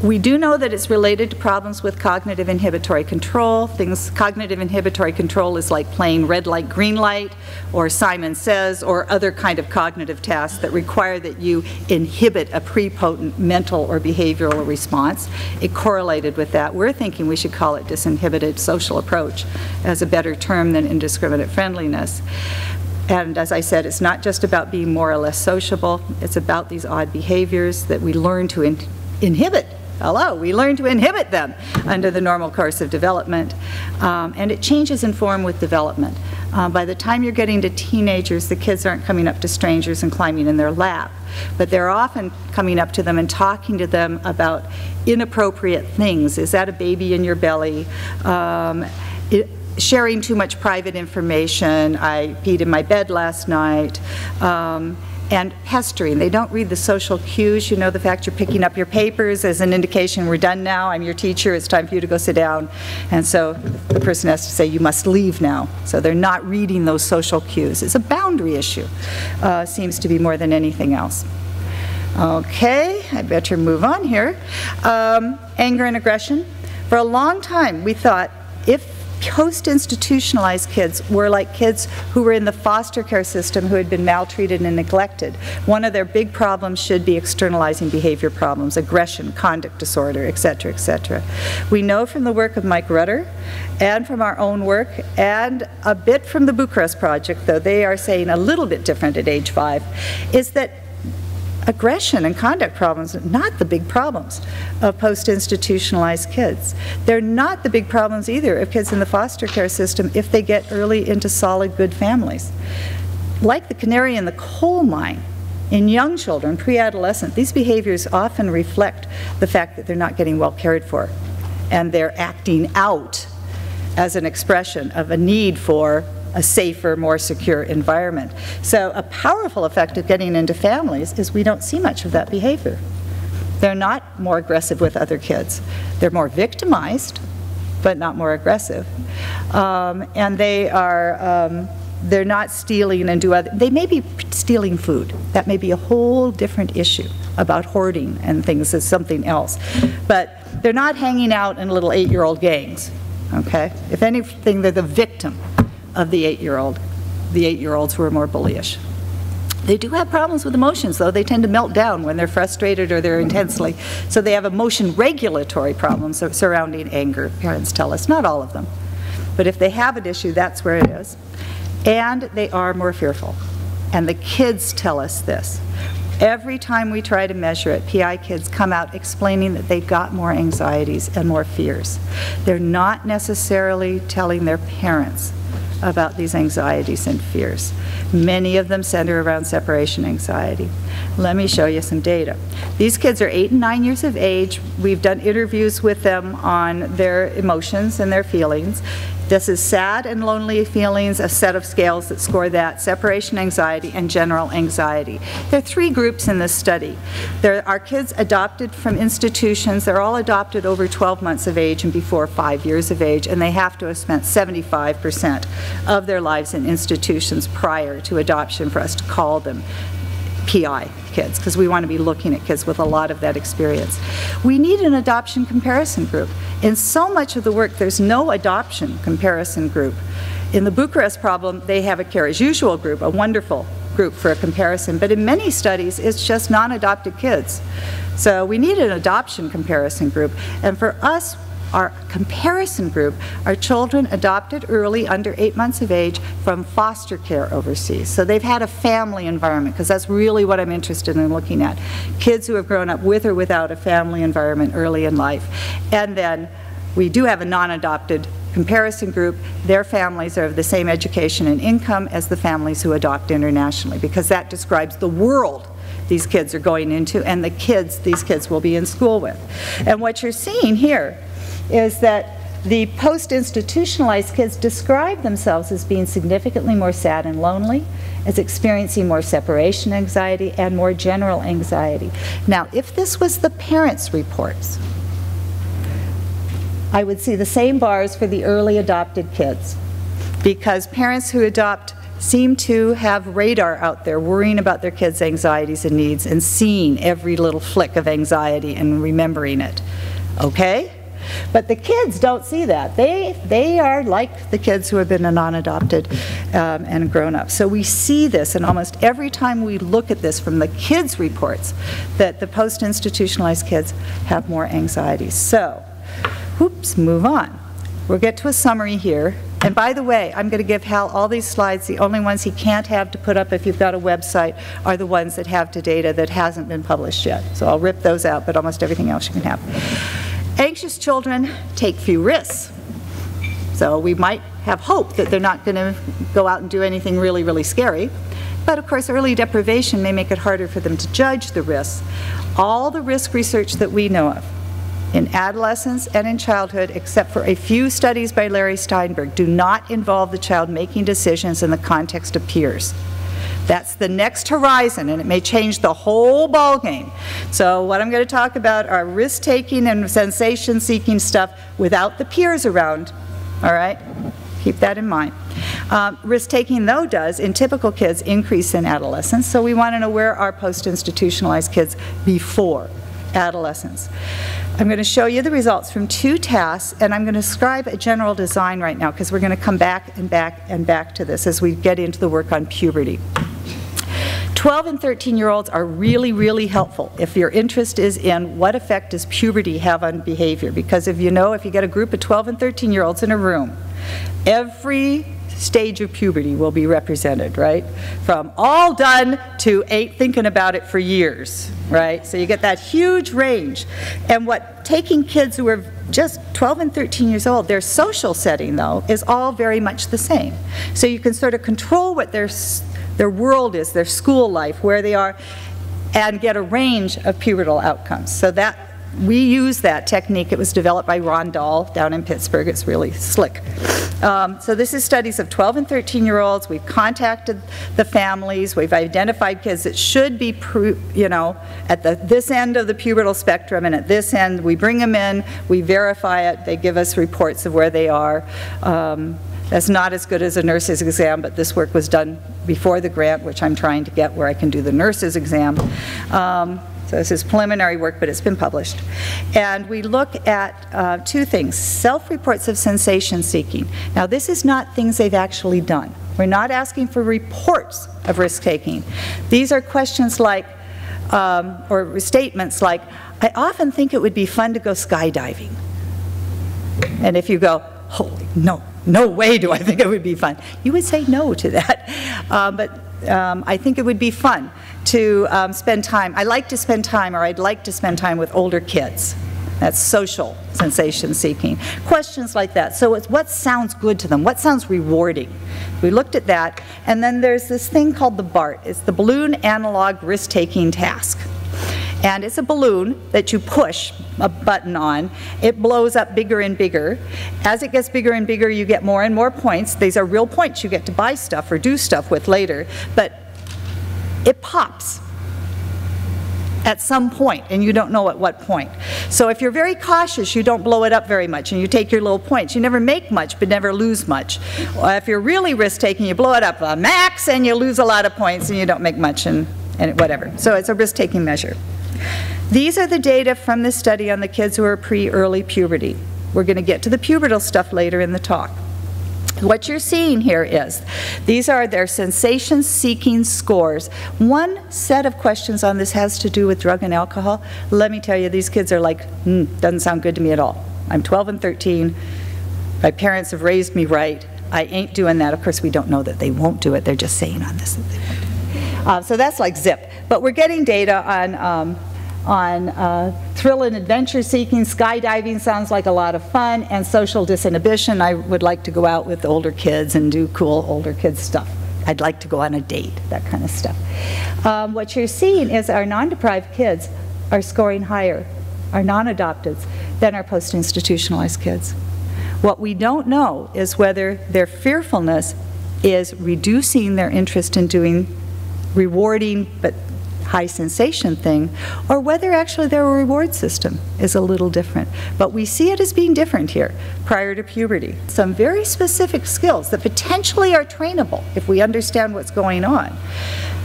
A: We do know that it's related to problems with cognitive inhibitory control. Things, cognitive inhibitory control is like playing red light, green light, or Simon Says, or other kind of cognitive tasks that require that you inhibit a prepotent mental or behavioral response. It correlated with that. We're thinking we should call it disinhibited social approach as a better term than indiscriminate friendliness. And as I said, it's not just about being more or less sociable, it's about these odd behaviors that we learn to in inhibit Hello, we learn to inhibit them under the normal course of development. Um, and it changes in form with development. Uh, by the time you're getting to teenagers, the kids aren't coming up to strangers and climbing in their lap, but they're often coming up to them and talking to them about inappropriate things. Is that a baby in your belly? Um, it, sharing too much private information. I peed in my bed last night. Um, and pestering. They don't read the social cues. You know, the fact you're picking up your papers as an indication we're done now, I'm your teacher, it's time for you to go sit down. And so the person has to say, you must leave now. So they're not reading those social cues. It's a boundary issue, uh, seems to be more than anything else. Okay, I better move on here. Um, anger and aggression. For a long time, we thought if post-institutionalized kids were like kids who were in the foster care system who had been maltreated and neglected. One of their big problems should be externalizing behavior problems, aggression, conduct disorder, et cetera, et cetera. We know from the work of Mike Rutter and from our own work and a bit from the Bucharest Project, though they are saying a little bit different at age five, is that aggression and conduct problems are not the big problems of post-institutionalized kids. They're not the big problems either of kids in the foster care system if they get early into solid, good families. Like the canary in the coal mine, in young children, pre-adolescent, these behaviors often reflect the fact that they're not getting well cared for, and they're acting out as an expression of a need for a safer, more secure environment. So a powerful effect of getting into families is we don't see much of that behavior. They're not more aggressive with other kids. They're more victimized, but not more aggressive. Um, and they are, um, they're not stealing and do other, they may be stealing food. That may be a whole different issue about hoarding and things as something else. But they're not hanging out in little eight-year-old gangs, okay? If anything, they're the victim of the eight-year-old, the eight-year-olds who are more bullyish. They do have problems with emotions, though. They tend to melt down when they're frustrated or they're intensely. So they have emotion regulatory problems surrounding anger, parents tell us. Not all of them. But if they have an issue, that's where it is. And they are more fearful. And the kids tell us this. Every time we try to measure it, PI kids come out explaining that they've got more anxieties and more fears. They're not necessarily telling their parents about these anxieties and fears. Many of them center around separation anxiety. Let me show you some data. These kids are eight and nine years of age. We've done interviews with them on their emotions and their feelings. This is sad and lonely feelings, a set of scales that score that, separation anxiety and general anxiety. There are three groups in this study. There are kids adopted from institutions. They're all adopted over 12 months of age and before five years of age, and they have to have spent 75% of their lives in institutions prior to adoption for us to call them PI kids, because we want to be looking at kids with a lot of that experience. We need an adoption comparison group. In so much of the work, there's no adoption comparison group. In the Bucharest problem, they have a care as usual group, a wonderful group for a comparison, but in many studies, it's just non-adopted kids. So we need an adoption comparison group. And for us, our comparison group are children adopted early, under eight months of age, from foster care overseas. So they've had a family environment, because that's really what I'm interested in looking at. Kids who have grown up with or without a family environment early in life. And then we do have a non-adopted comparison group, their families are of the same education and income as the families who adopt internationally, because that describes the world these kids are going into and the kids these kids will be in school with. And what you're seeing here is that the post-institutionalized kids describe themselves as being significantly more sad and lonely, as experiencing more separation anxiety and more general anxiety. Now, if this was the parents' reports, I would see the same bars for the early adopted kids because parents who adopt seem to have radar out there worrying about their kids' anxieties and needs and seeing every little flick of anxiety and remembering it. Okay? But the kids don't see that. They, they are like the kids who have been non-adopted um, and grown up. So we see this, and almost every time we look at this from the kids' reports, that the post-institutionalized kids have more anxiety. So, oops, move on. We'll get to a summary here And by the way, I'm going to give Hal all these slides. The only ones he can't have to put up if you've got a website are the ones that have the data that hasn't been published yet. So I'll rip those out, but almost everything else you can have. Anxious children take few risks. So we might have hope that they're not going to go out and do anything really, really scary. But of course, early deprivation may make it harder for them to judge the risks. All the risk research that we know of in adolescence and in childhood, except for a few studies by Larry Steinberg, do not involve the child making decisions in the context of peers. That's the next horizon, and it may change the whole ballgame. So what I'm going to talk about are risk-taking and sensation-seeking stuff without the peers around, all right? Keep that in mind. Um, risk-taking, though, does, in typical kids, increase in adolescence, so we want to know where are post-institutionalized kids before adolescence. I'm going to show you the results from two tasks, and I'm going to describe a general design right now, because we're going to come back and back and back to this as we get into the work on puberty. 12 and 13 year olds are really, really helpful if your interest is in what effect does puberty have on behavior. Because if you know, if you get a group of 12 and 13 year olds in a room, every stage of puberty will be represented, right? From all done to eight thinking about it for years, right? So you get that huge range. And what taking kids who are just 12 and 13 years old, their social setting, though, is all very much the same. So you can sort of control what their, their world is, their school life, where they are, and get a range of pubertal outcomes. So that we use that technique. It was developed by Ron Dahl down in Pittsburgh. It's really slick. Um, so this is studies of 12 and 13 year olds. We've contacted the families. We've identified kids that should be, you know, at the, this end of the pubertal spectrum and at this end. We bring them in, we verify it, they give us reports of where they are. Um, that's not as good as a nurse's exam, but this work was done before the grant, which I'm trying to get where I can do the nurse's exam. Um, this is preliminary work, but it's been published. And we look at uh, two things, self-reports of sensation seeking. Now this is not things they've actually done. We're not asking for reports of risk-taking. These are questions like, um, or statements like, I often think it would be fun to go skydiving. And if you go, holy, no, no way do I think it would be fun. You would say no to that. Uh, but um, I think it would be fun to um, spend time. I like to spend time, or I'd like to spend time with older kids. That's social sensation seeking. Questions like that. So it's what sounds good to them? What sounds rewarding? We looked at that. And then there's this thing called the BART. It's the Balloon Analog Risk-Taking Task. And it's a balloon that you push a button on. It blows up bigger and bigger. As it gets bigger and bigger, you get more and more points. These are real points you get to buy stuff or do stuff with later. But it pops at some point, and you don't know at what point. So if you're very cautious, you don't blow it up very much, and you take your little points. You never make much, but never lose much. Or if you're really risk-taking, you blow it up a max, and you lose a lot of points, and you don't make much, and, and whatever. So it's a risk-taking measure. These are the data from the study on the kids who are pre-early puberty. We're going to get to the pubertal stuff later in the talk. What you're seeing here is, these are their sensation-seeking scores. One set of questions on this has to do with drug and alcohol. Let me tell you, these kids are like, hmm, doesn't sound good to me at all. I'm 12 and 13. My parents have raised me right. I ain't doing that. Of course, we don't know that they won't do it. They're just saying on this. Uh, so that's like zip. But we're getting data on um, on uh, thrill and adventure seeking. Skydiving sounds like a lot of fun, and social disinhibition. I would like to go out with older kids and do cool older kids stuff. I'd like to go on a date, that kind of stuff. Um, what you're seeing is our non-deprived kids are scoring higher, our non-adopteds, than our post-institutionalized kids. What we don't know is whether their fearfulness is reducing their interest in doing rewarding but high sensation thing, or whether actually their reward system is a little different. But we see it as being different here prior to puberty. Some very specific skills that potentially are trainable if we understand what's going on,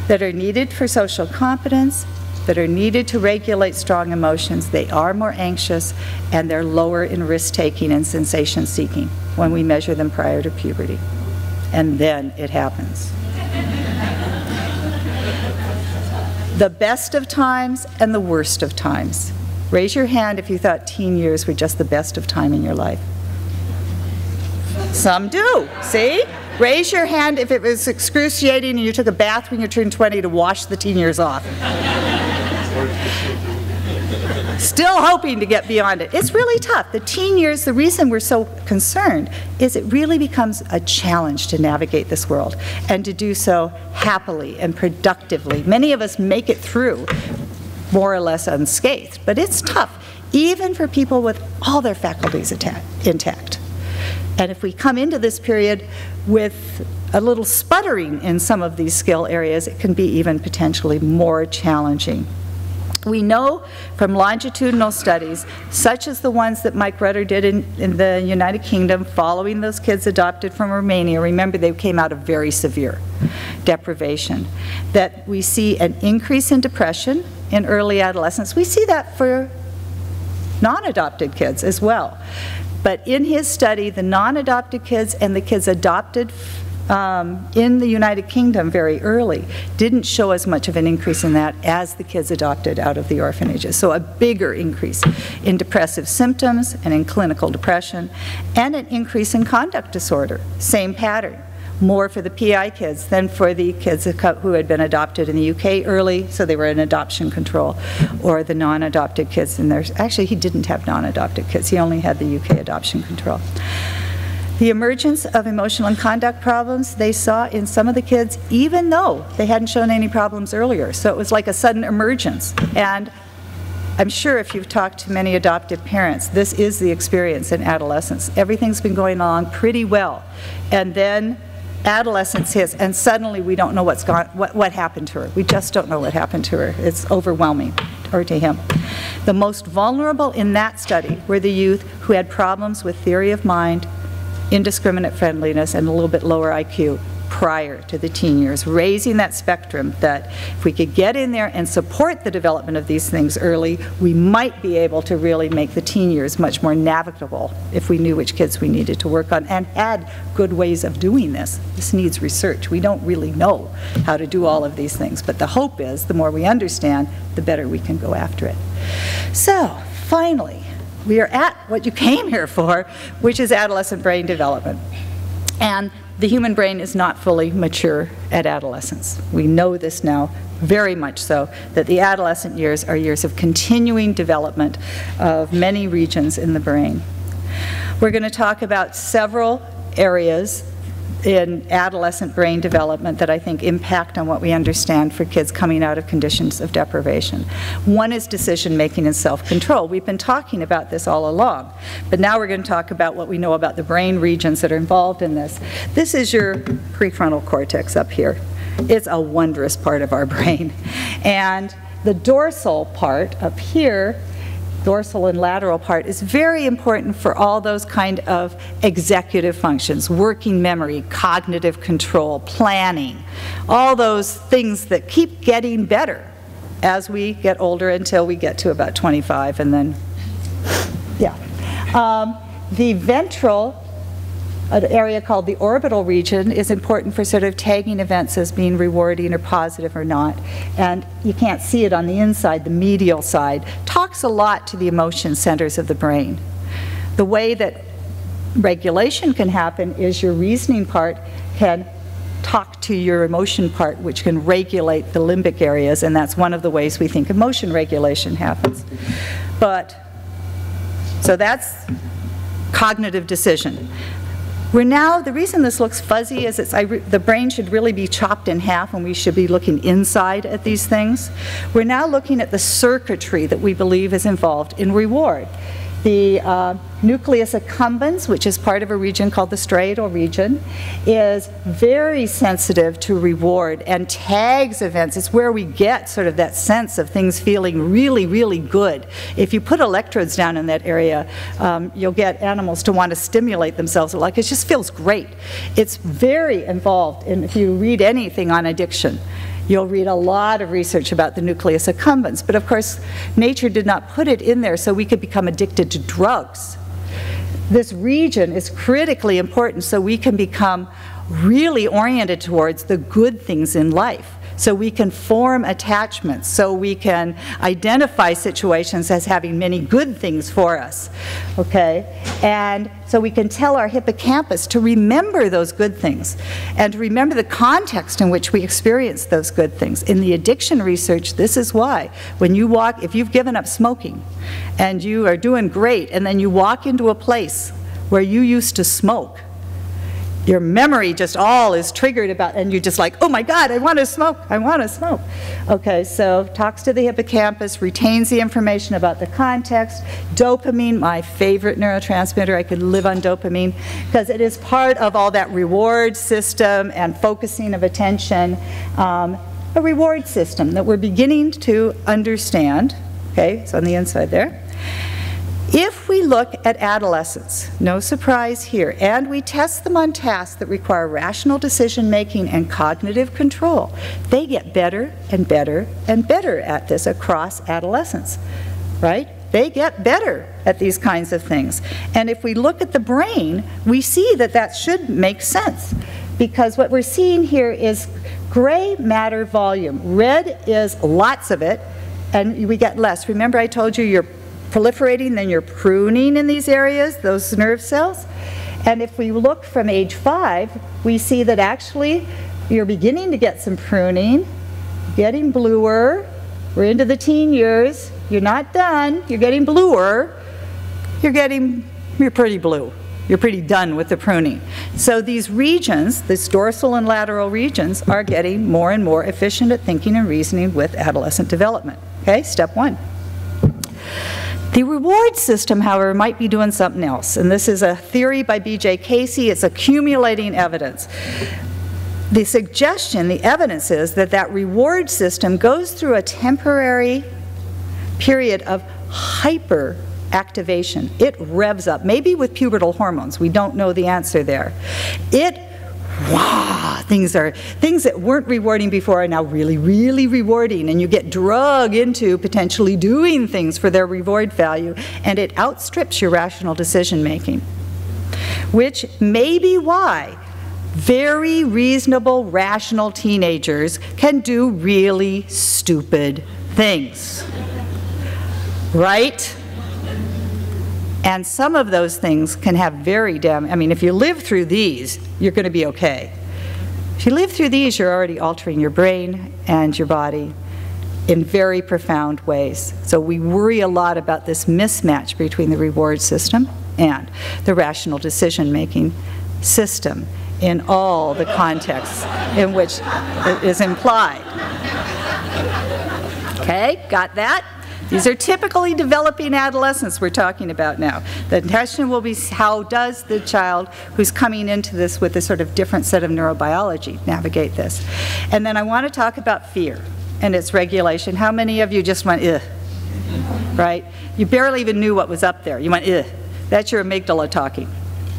A: that are needed for social competence, that are needed to regulate strong emotions. They are more anxious and they're lower in risk taking and sensation seeking when we measure them prior to puberty. And then it happens the best of times and the worst of times. Raise your hand if you thought teen years were just the best of time in your life. Some do, see? Raise your hand if it was excruciating and you took a bath when you turned 20 to wash the teen years off. Still hoping to get beyond it. It's really tough. The teen years, the reason we're so concerned is it really becomes a challenge to navigate this world and to do so happily and productively. Many of us make it through more or less unscathed, but it's tough, even for people with all their faculties intact. And if we come into this period with a little sputtering in some of these skill areas, it can be even potentially more challenging. We know from longitudinal studies, such as the ones that Mike Rutter did in, in, the United Kingdom following those kids adopted from Romania, remember they came out of very severe deprivation, that we see an increase in depression in early adolescence. We see that for non-adopted kids as well. But in his study, the non-adopted kids and the kids adopted um, in the United Kingdom very early didn't show as much of an increase in that as the kids adopted out of the orphanages. So a bigger increase in depressive symptoms and in clinical depression, and an increase in conduct disorder, same pattern more for the PI kids than for the kids who had been adopted in the UK early, so they were in adoption control, or the non-adopted kids. And there's actually he didn't have non-adopted kids; he only had the UK adoption control. The emergence of emotional and conduct problems they saw in some of the kids, even though they hadn't shown any problems earlier. So it was like a sudden emergence. And I'm sure if you've talked to many adoptive parents, this is the experience in adolescence. Everything's been going along pretty well. And then adolescence hits, and suddenly we don't know what's gone, what, what happened to her. We just don't know what happened to her. It's overwhelming, or to him. The most vulnerable in that study were the youth who had problems with theory of mind, indiscriminate friendliness, and a little bit lower IQ prior to the teen years, raising that spectrum that if we could get in there and support the development of these things early, we might be able to really make the teen years much more navigable if we knew which kids we needed to work on and had good ways of doing this. This needs research. We don't really know how to do all of these things, but the hope is the more we understand, the better we can go after it. So, finally, we are at what you came here for, which is adolescent brain development. And the human brain is not fully mature at adolescence. We know this now very much so, that the adolescent years are years of continuing development of many regions in the brain. We're going to talk about several areas in adolescent brain development that I think impact on what we understand for kids coming out of conditions of deprivation. One is decision making and self control. We've been talking about this all along, but now we're going to talk about what we know about the brain regions that are involved in this. This is your prefrontal cortex up here. It's a wondrous part of our brain. And the dorsal part up here dorsal and lateral part is very important for all those kind of executive functions, working memory, cognitive control, planning, all those things that keep getting better as we get older until we get to about 25 and then, yeah. Um, the ventral an area called the orbital region is important for sort of tagging events as being rewarding or positive or not. And you can't see it on the inside, the medial side, talks a lot to the emotion centers of the brain. The way that regulation can happen is your reasoning part can talk to your emotion part, which can regulate the limbic areas, and that's one of the ways we think emotion regulation happens. But, so that's cognitive decision. We're now, the reason this looks fuzzy is it's, I, the brain should really be chopped in half and we should be looking inside at these things. We're now looking at the circuitry that we believe is involved in reward. The uh, nucleus accumbens, which is part of a region called the striatal region, is very sensitive to reward and tags events. It's where we get sort of that sense of things feeling really, really good. If you put electrodes down in that area, um, you'll get animals to want to stimulate themselves. Like it just feels great. It's very involved, and if you read anything on addiction, You'll read a lot of research about the nucleus accumbens, but of course, nature did not put it in there so we could become addicted to drugs. This region is critically important so we can become really oriented towards the good things in life so we can form attachments, so we can identify situations as having many good things for us, okay? And so we can tell our hippocampus to remember those good things and to remember the context in which we experience those good things. In the addiction research, this is why. When you walk, if you've given up smoking and you are doing great, and then you walk into a place where you used to smoke, your memory just all is triggered about, and you're just like, oh my God, I want to smoke, I want to smoke. Okay, so talks to the hippocampus, retains the information about the context. Dopamine, my favorite neurotransmitter, I could live on dopamine, because it is part of all that reward system and focusing of attention. Um, a reward system that we're beginning to understand. Okay, it's on the inside there. If we look at adolescents, no surprise here, and we test them on tasks that require rational decision making and cognitive control, they get better and better and better at this across adolescence, right? They get better at these kinds of things. And if we look at the brain, we see that that should make sense because what we're seeing here is gray matter volume. Red is lots of it, and we get less. Remember I told you you're proliferating, then you're pruning in these areas, those nerve cells. And if we look from age five, we see that actually you're beginning to get some pruning, getting bluer. We're into the teen years. You're not done. You're getting bluer. You're getting, you're pretty blue. You're pretty done with the pruning. So these regions, these dorsal and lateral regions, are getting more and more efficient at thinking and reasoning with adolescent development. Okay, step one. The reward system, however, might be doing something else. And this is a theory by B.J. Casey. It's accumulating evidence. The suggestion, the evidence is that that reward system goes through a temporary period of hyper activation. It revs up, maybe with pubertal hormones. We don't know the answer there. It wow, things are things that weren't rewarding before are now really, really rewarding, and you get drug into potentially doing things for their reward value, and it outstrips your rational decision making. Which may be why very reasonable, rational teenagers can do really stupid things. Right? And some of those things can have very damn, I mean, if you live through these, you're going to be okay. If you live through these, you're already altering your brain and your body in very profound ways. So we worry a lot about this mismatch between the reward system and the rational decision-making system in all the contexts in which it is implied. Okay, got that? These are typically developing adolescents we're talking about now. The question will be how does the child who's coming into this with a sort of different set of neurobiology navigate this? And then I want to talk about fear and its regulation. How many of you just went, ugh? Right? You barely even knew what was up there. You went, ugh. That's your amygdala talking.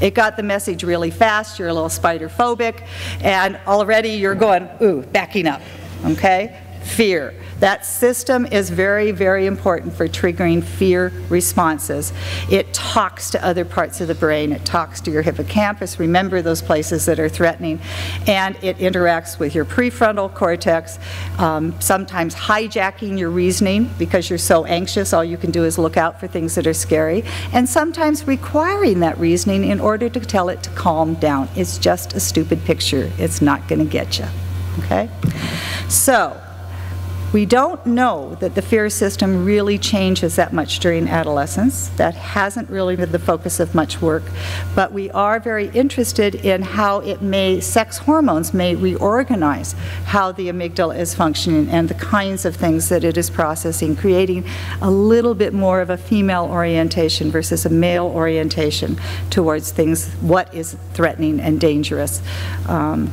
A: It got the message really fast, you're a little spider phobic, and already you're going, ooh, backing up, okay? Fear. That system is very, very important for triggering fear responses. It talks to other parts of the brain. It talks to your hippocampus. Remember those places that are threatening. And it interacts with your prefrontal cortex, um, sometimes hijacking your reasoning because you're so anxious. All you can do is look out for things that are scary. And sometimes requiring that reasoning in order to tell it to calm down. It's just a stupid picture. It's not going to get you. Okay? So, we don't know that the fear system really changes that much during adolescence. That hasn't really been the focus of much work. But we are very interested in how it may, sex hormones may reorganize how the amygdala is functioning and the kinds of things that it is processing, creating a little bit more of a female orientation versus a male orientation towards things, what is threatening and dangerous. Um,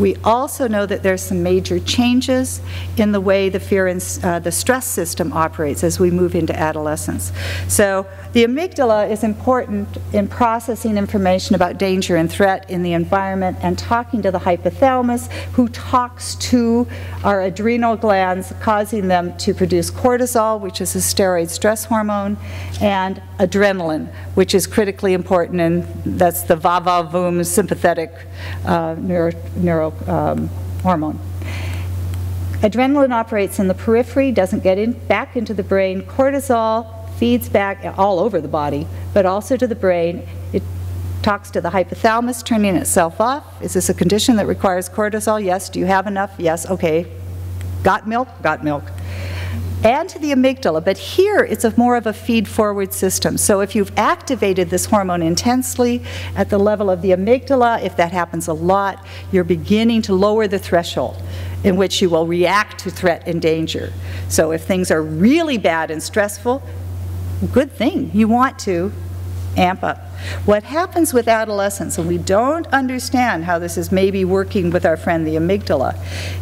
A: we also know that there's some major changes in the way the fear and uh, the stress system operates as we move into adolescence. So the amygdala is important in processing information about danger and threat in the environment and talking to the hypothalamus who talks to our adrenal glands causing them to produce cortisol which is a steroid stress hormone and adrenaline which is critically important and that's the va-va-voom sympathetic uh, neuro, neuro um, hormone. Adrenaline operates in the periphery, doesn't get in, back into the brain. Cortisol feeds back all over the body, but also to the brain. It talks to the hypothalamus, turning itself off. Is this a condition that requires cortisol? Yes. Do you have enough? Yes. Okay. Got milk? Got milk and to the amygdala, but here it's more of a feed-forward system. So if you've activated this hormone intensely at the level of the amygdala, if that happens a lot, you're beginning to lower the threshold in which you will react to threat and danger. So if things are really bad and stressful, good thing. You want to amp up. What happens with adolescence, and we don't understand how this is maybe working with our friend the amygdala,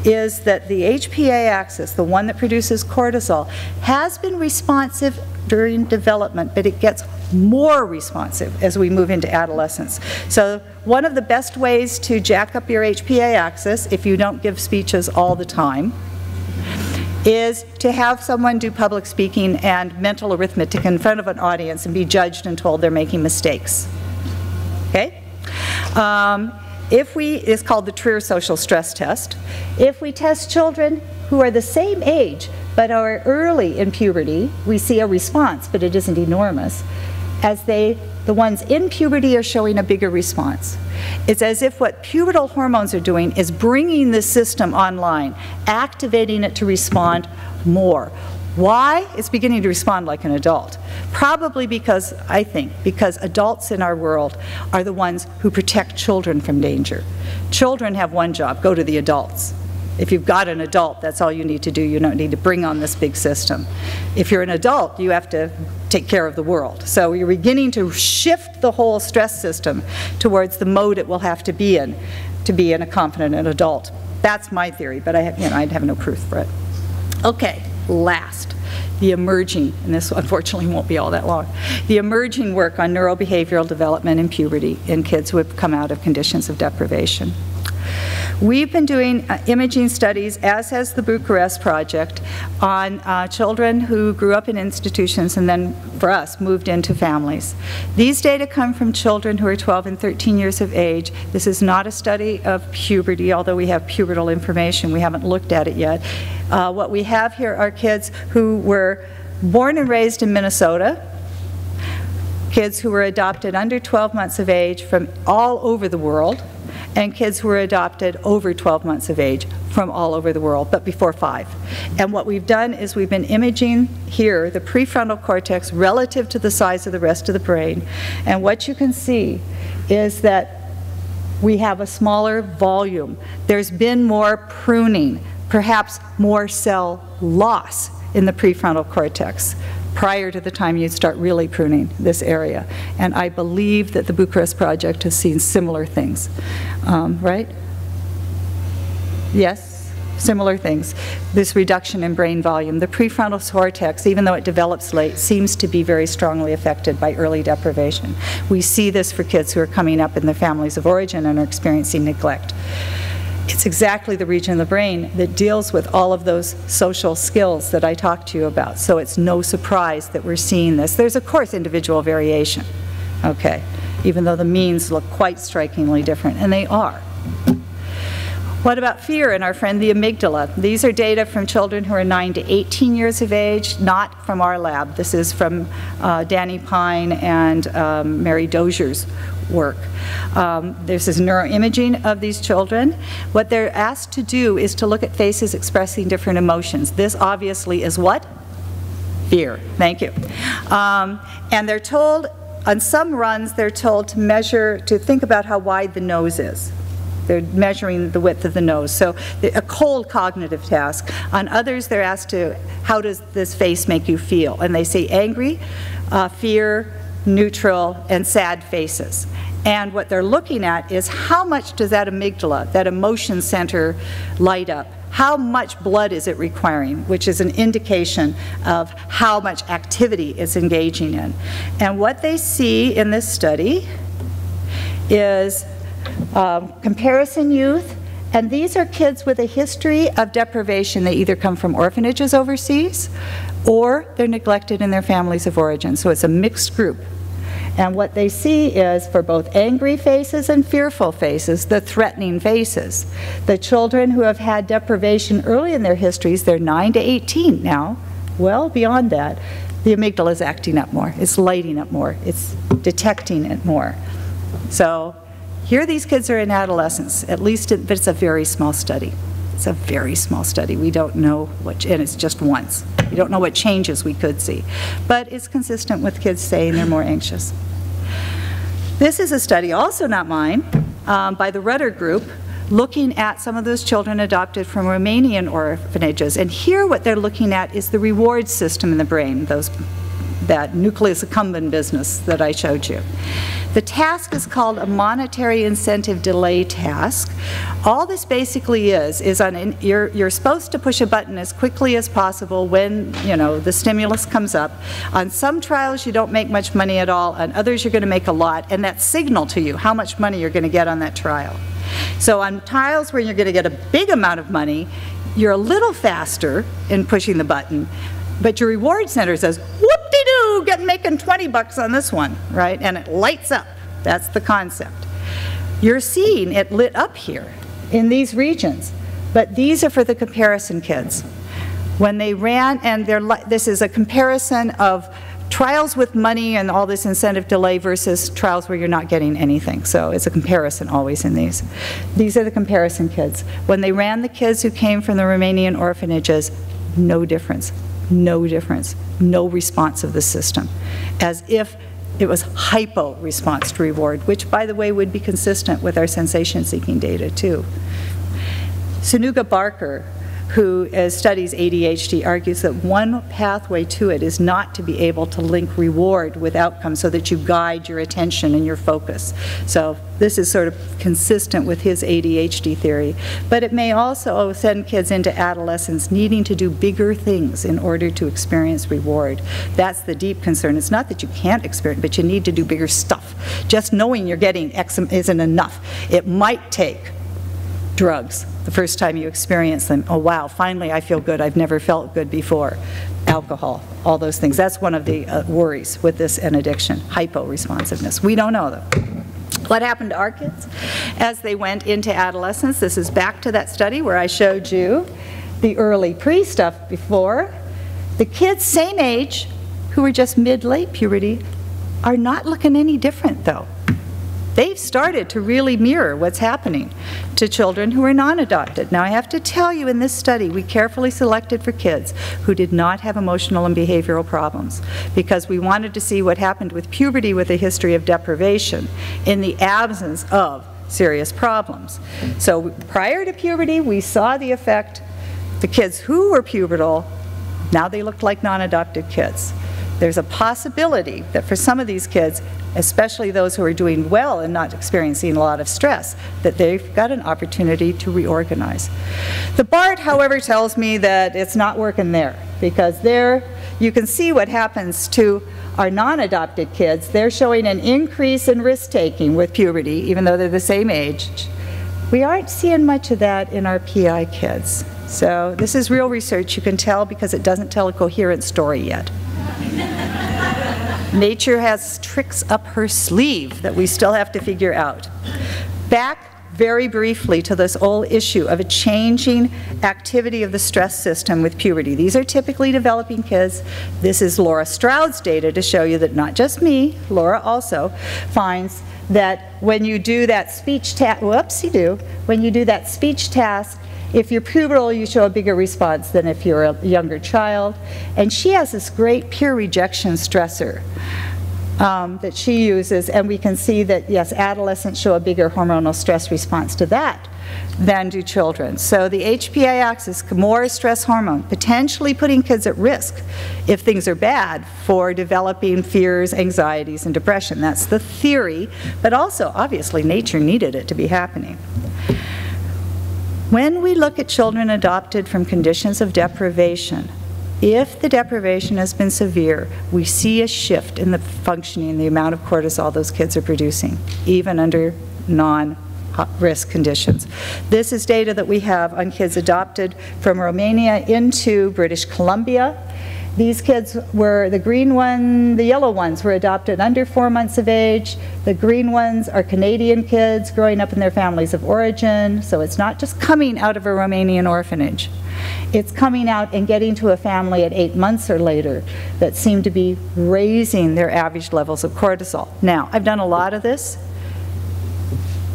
A: is that the HPA axis, the one that produces cortisol, has been responsive during development, but it gets more responsive as we move into adolescence. So one of the best ways to jack up your HPA axis, if you don't give speeches all the time, is to have someone do public speaking and mental arithmetic in front of an audience and be judged and told they're making mistakes. Okay? Um, if we, it's called the Trier Social Stress Test. If we test children who are the same age but are early in puberty, we see a response, but it isn't enormous. As they the ones in puberty are showing a bigger response. It's as if what pubertal hormones are doing is bringing the system online, activating it to respond more. Why? It's beginning to respond like an adult. Probably because, I think, because adults in our world are the ones who protect children from danger. Children have one job, go to the adults. If you've got an adult, that's all you need to do. You don't need to bring on this big system. If you're an adult, you have to take care of the world. So you're beginning to shift the whole stress system towards the mode it will have to be in to be in a confident adult. That's my theory, but I have, you know, I have no proof for it. Okay, last, the emerging, and this unfortunately won't be all that long, the emerging work on neurobehavioral development in puberty in kids who have come out of conditions of deprivation. We've been doing uh, imaging studies, as has the Bucharest Project, on uh, children who grew up in institutions and then, for us, moved into families. These data come from children who are 12 and 13 years of age. This is not a study of puberty, although we have pubertal information. We haven't looked at it yet. Uh, what we have here are kids who were born and raised in Minnesota, kids who were adopted under 12 months of age from all over the world, and kids who were adopted over 12 months of age from all over the world, but before five. And what we've done is we've been imaging here the prefrontal cortex relative to the size of the rest of the brain. And what you can see is that we have a smaller volume. There's been more pruning, perhaps more cell loss in the prefrontal cortex prior to the time you start really pruning this area. And I believe that the Bucharest Project has seen similar things, um, right? Yes, similar things. This reduction in brain volume. The prefrontal cortex, even though it develops late, seems to be very strongly affected by early deprivation. We see this for kids who are coming up in their families of origin and are experiencing neglect. It's exactly the region of the brain that deals with all of those social skills that I talked to you about. So it's no surprise that we're seeing this. There's, of course, individual variation, okay, even though the means look quite strikingly different, and they are. What about fear and our friend the amygdala? These are data from children who are 9 to 18 years of age, not from our lab. This is from uh, Danny Pine and um, Mary Dozier's work. Um, this is neuroimaging of these children. What they're asked to do is to look at faces expressing different emotions. This obviously is what? Fear. Thank you. Um, and they're told, on some runs, they're told to measure, to think about how wide the nose is. They're measuring the width of the nose. So a cold cognitive task. On others, they're asked to, how does this face make you feel? And they say angry, uh, fear, neutral, and sad faces. And what they're looking at is how much does that amygdala, that emotion center, light up? How much blood is it requiring, which is an indication of how much activity it's engaging in. And what they see in this study is um, comparison youth, and these are kids with a history of deprivation. They either come from orphanages overseas or they're neglected in their families of origin. So it's a mixed group. And what they see is for both angry faces and fearful faces, the threatening faces. The children who have had deprivation early in their histories, they're 9 to 18 now, well beyond that. the amygdala is acting up more, it's lighting up more, it's detecting it more. So here these kids are in adolescence, at least, but it's a very small study. It's a very small study. We don't know what, and it's just once. We don't know what changes we could see. But it's consistent with kids saying they're more anxious. This is a study, also not mine, um, by the Rutter Group, looking at some of those children adopted from Romanian orphanages. And here what they're looking at is the reward system in the brain, those, that nucleus accumbens business that I showed you. The task is called a monetary incentive delay task. All this basically is, is on you're, you're supposed to push a button as quickly as possible when, you know, the stimulus comes up. On some trials you don't make much money at all, on others you're going to make a lot, and that signal to you how much money you're going to get on that trial. So on tiles where you're going to get a big amount of money, you're a little faster in pushing the button, but your reward center says, whoop-de-doo, get making 20 bucks on this one, right? And it lights up. That's the concept. You're seeing it lit up here in these regions, but these are for the comparison kids. When they ran, and this is a comparison of trials with money and all this incentive delay versus trials where you're not getting anything. So it's a comparison always in these. These are the comparison kids. When they ran the kids who came from the Romanian orphanages, no difference, no difference, no response of the system. As if it was hypo response to reward, which by the way would be consistent with our sensation seeking data too. Sonuga-Barke who uh, studies ADHD argues that one pathway to it is not to be able to link reward with outcome so that you guide your attention and your focus. So this is sort of consistent with his ADHD theory. But it may also send kids into adolescence needing to do bigger things in order to experience reward. That's the deep concern. It's not that you can't experience, but you need to do bigger stuff. Just knowing you're getting X isn't enough. It might take drugs the first time you experience them. Oh, wow, finally I feel good. I've never felt good before. Alcohol, all those things. That's one of the uh, worries with this and addiction, hypo-responsiveness. We don't know, though. What happened to our kids as they went into adolescence? This is back to that study where I showed you the early pre-stuff before. The kids, same age, who were just mid-late puberty, are not looking any different, though they've started to really mirror what's happening to children who are non-adopted. Now I have to tell you in this study we carefully selected for kids who did not have emotional and behavioral problems because we wanted to see what happened with puberty with a history of deprivation in the absence of serious problems. So prior to puberty we saw the effect, the kids who were pubertal, now they looked like non-adopted kids. There's a possibility that for some of these kids, especially those who are doing well and not experiencing a lot of stress, that they've got an opportunity to reorganize. The BART, however, tells me that it's not working there because there you can see what happens to our non-adopted kids. They're showing an increase in risk-taking with puberty, even though they're the same age. We aren't seeing much of that in our PI kids. So this is real research. You can tell because it doesn't tell a coherent story yet. Nature has tricks up her sleeve that we still have to figure out. Back very briefly to this whole issue of a changing activity of the stress system with puberty. These are typically developing kids. This is Laura Stroud's data to show you that not just me, Laura also finds that when you do that speech task, whoopsie do, when you do that speech task, if you're pubertal, you show a bigger response than if you're a younger child. And she has this great peer rejection stressor um, that she uses, and we can see that, yes, adolescents show a bigger hormonal stress response to that than do children. So the HPA axis, more stress hormone, potentially putting kids at risk if things are bad for developing fears, anxieties, and depression. That's the theory, but also, obviously, nature needed it to be happening. When we look at children adopted from conditions of deprivation, if the deprivation has been severe, we see a shift in the functioning, the amount of cortisol those kids are producing, even under non-risk conditions. This is data that we have on kids adopted from Romania into British Columbia. These kids were, the green one, the yellow ones were adopted under four months of age. The green ones are Canadian kids growing up in their families of origin. So it's not just coming out of a Romanian orphanage. It's coming out and getting to a family at eight months or later that seem to be raising their average levels of cortisol. Now, I've done a lot of this.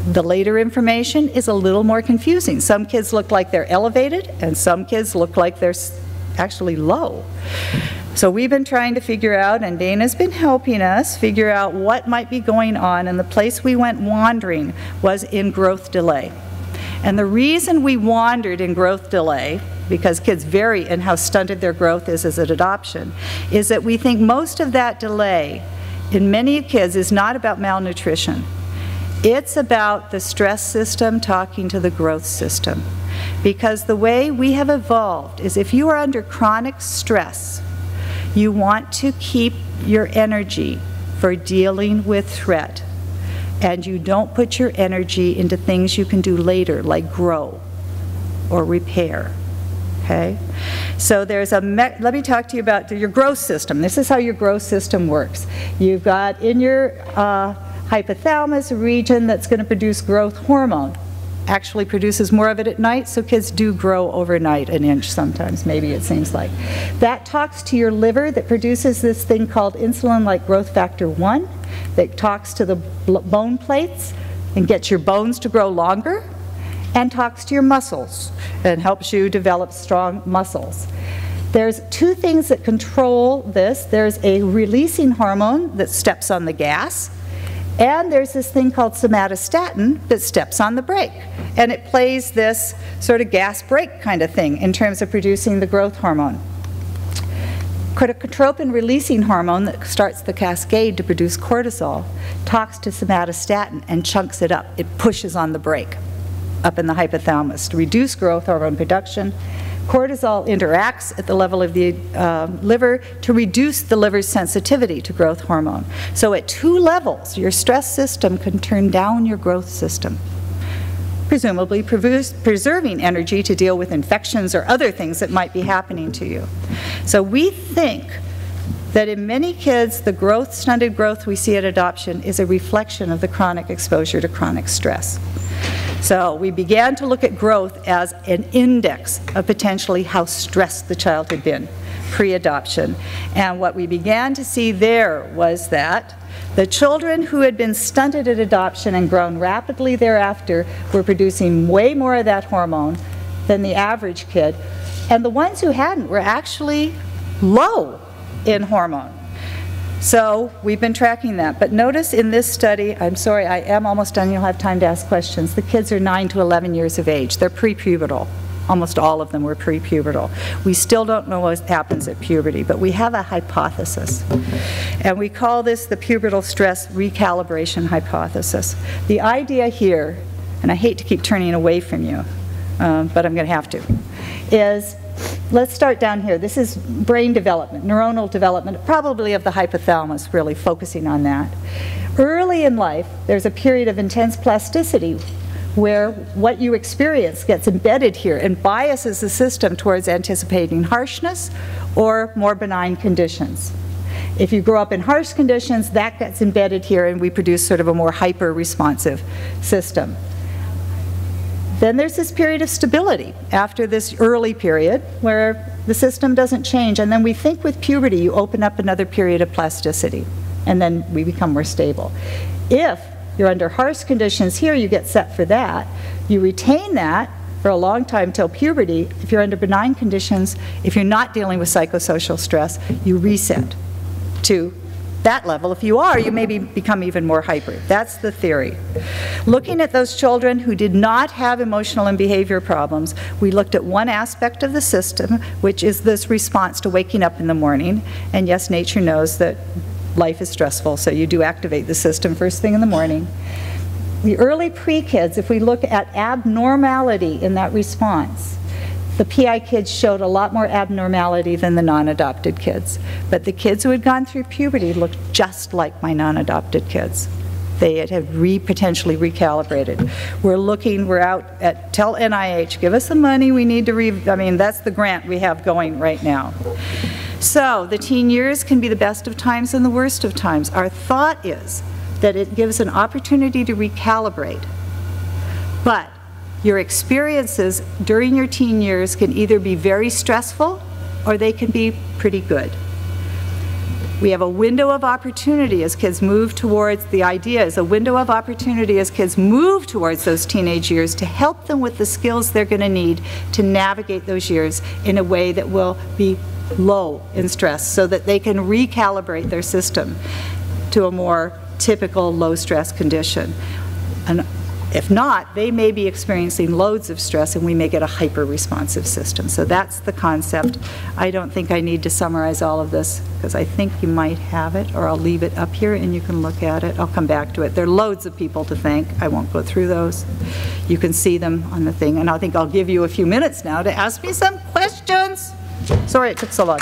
A: The later information is a little more confusing. Some kids look like they're elevated, and some kids look like they're actually low. So we've been trying to figure out, and Dana's been helping us figure out what might be going on, and the place we went wandering was in growth delay. And the reason we wandered in growth delay, because kids vary in how stunted their growth is as an adoption, is that we think most of that delay in many kids is not about malnutrition. It's about the stress system talking to the growth system. Because the way we have evolved is if you are under chronic stress, you want to keep your energy for dealing with threat. And you don't put your energy into things you can do later, like grow or repair. Okay? So there's a, let me talk to you about your growth system. This is how your growth system works. You've got in your uh, hypothalamus a region that's going to produce growth hormone actually produces more of it at night, so kids do grow overnight an inch sometimes, maybe it seems like. That talks to your liver that produces this thing called insulin-like growth factor 1 that talks to the bone plates and gets your bones to grow longer and talks to your muscles and helps you develop strong muscles. There's two things that control this. There's a releasing hormone that steps on the gas, and there's this thing called somatostatin that steps on the brake. And it plays this sort of gas brake kind of thing in terms of producing the growth hormone. Corticotropin releasing hormone that starts the cascade to produce cortisol talks to somatostatin and chunks it up. It pushes on the brake up in the hypothalamus to reduce growth hormone production Cortisol interacts at the level of the uh, liver to reduce the liver's sensitivity to growth hormone. So at two levels, your stress system can turn down your growth system, presumably preserving energy to deal with infections or other things that might be happening to you. So we think that in many kids, the growth, stunted growth we see at adoption is a reflection of the chronic exposure to chronic stress. So we began to look at growth as an index of potentially how stressed the child had been pre-adoption. And what we began to see there was that the children who had been stunted at adoption and grown rapidly thereafter were producing way more of that hormone than the average kid. And the ones who hadn't were actually low in hormone. So we've been tracking that. But notice in this study, I'm sorry, I am almost done. You'll have time to ask questions. The kids are 9 to 11 years of age. They're prepubertal. Almost all of them were prepubertal. We still don't know what happens at puberty, but we have a hypothesis. And we call this the pubertal stress recalibration hypothesis. The idea here, and I hate to keep turning away from you, um, but I'm going to have to, is let's start down here. This is brain development, neuronal development, probably of the hypothalamus, really focusing on that. Early in life, there's a period of intense plasticity where what you experience gets embedded here and biases the system towards anticipating harshness or more benign conditions. If you grow up in harsh conditions, that gets embedded here and we produce sort of a more hyper-responsive system. Then there's this period of stability after this early period where the system doesn't change. And then we think with puberty, you open up another period of plasticity. And then we become more stable. If you're under harsh conditions here, you get set for that. You retain that for a long time till puberty. If you're under benign conditions, if you're not dealing with psychosocial stress, you reset to that level. If you are, you maybe become even more hyper. That's the theory. Looking at those children who did not have emotional and behavior problems, we looked at one aspect of the system, which is this response to waking up in the morning. And yes, nature knows that life is stressful, so you do activate the system first thing in the morning. The early pre-kids, if we look at abnormality in that response, the PI kids showed a lot more abnormality than the non-adopted kids. But the kids who had gone through puberty looked just like my non-adopted kids. They had re potentially recalibrated. We're looking, we're out at, tell NIH, give us the money we need to re, I mean, that's the grant we have going right now. So the teen years can be the best of times and the worst of times. Our thought is that it gives an opportunity to recalibrate. But your experiences during your teen years can either be very stressful or they can be pretty good. We have a window of opportunity as kids move towards, the idea is a window of opportunity as kids move towards those teenage years to help them with the skills they're going to need to navigate those years in a way that will be low in stress so that they can recalibrate their system to a more typical low-stress condition. And if not, they may be experiencing loads of stress and we may get a hyper-responsive system. So that's the concept. I don't think I need to summarize all of this because I think you might have it or I'll leave it up here and you can look at it. I'll come back to it. There are loads of people to thank. I won't go through those. You can see them on the thing and I think I'll give you a few minutes now to ask me some questions. Sorry it took so long.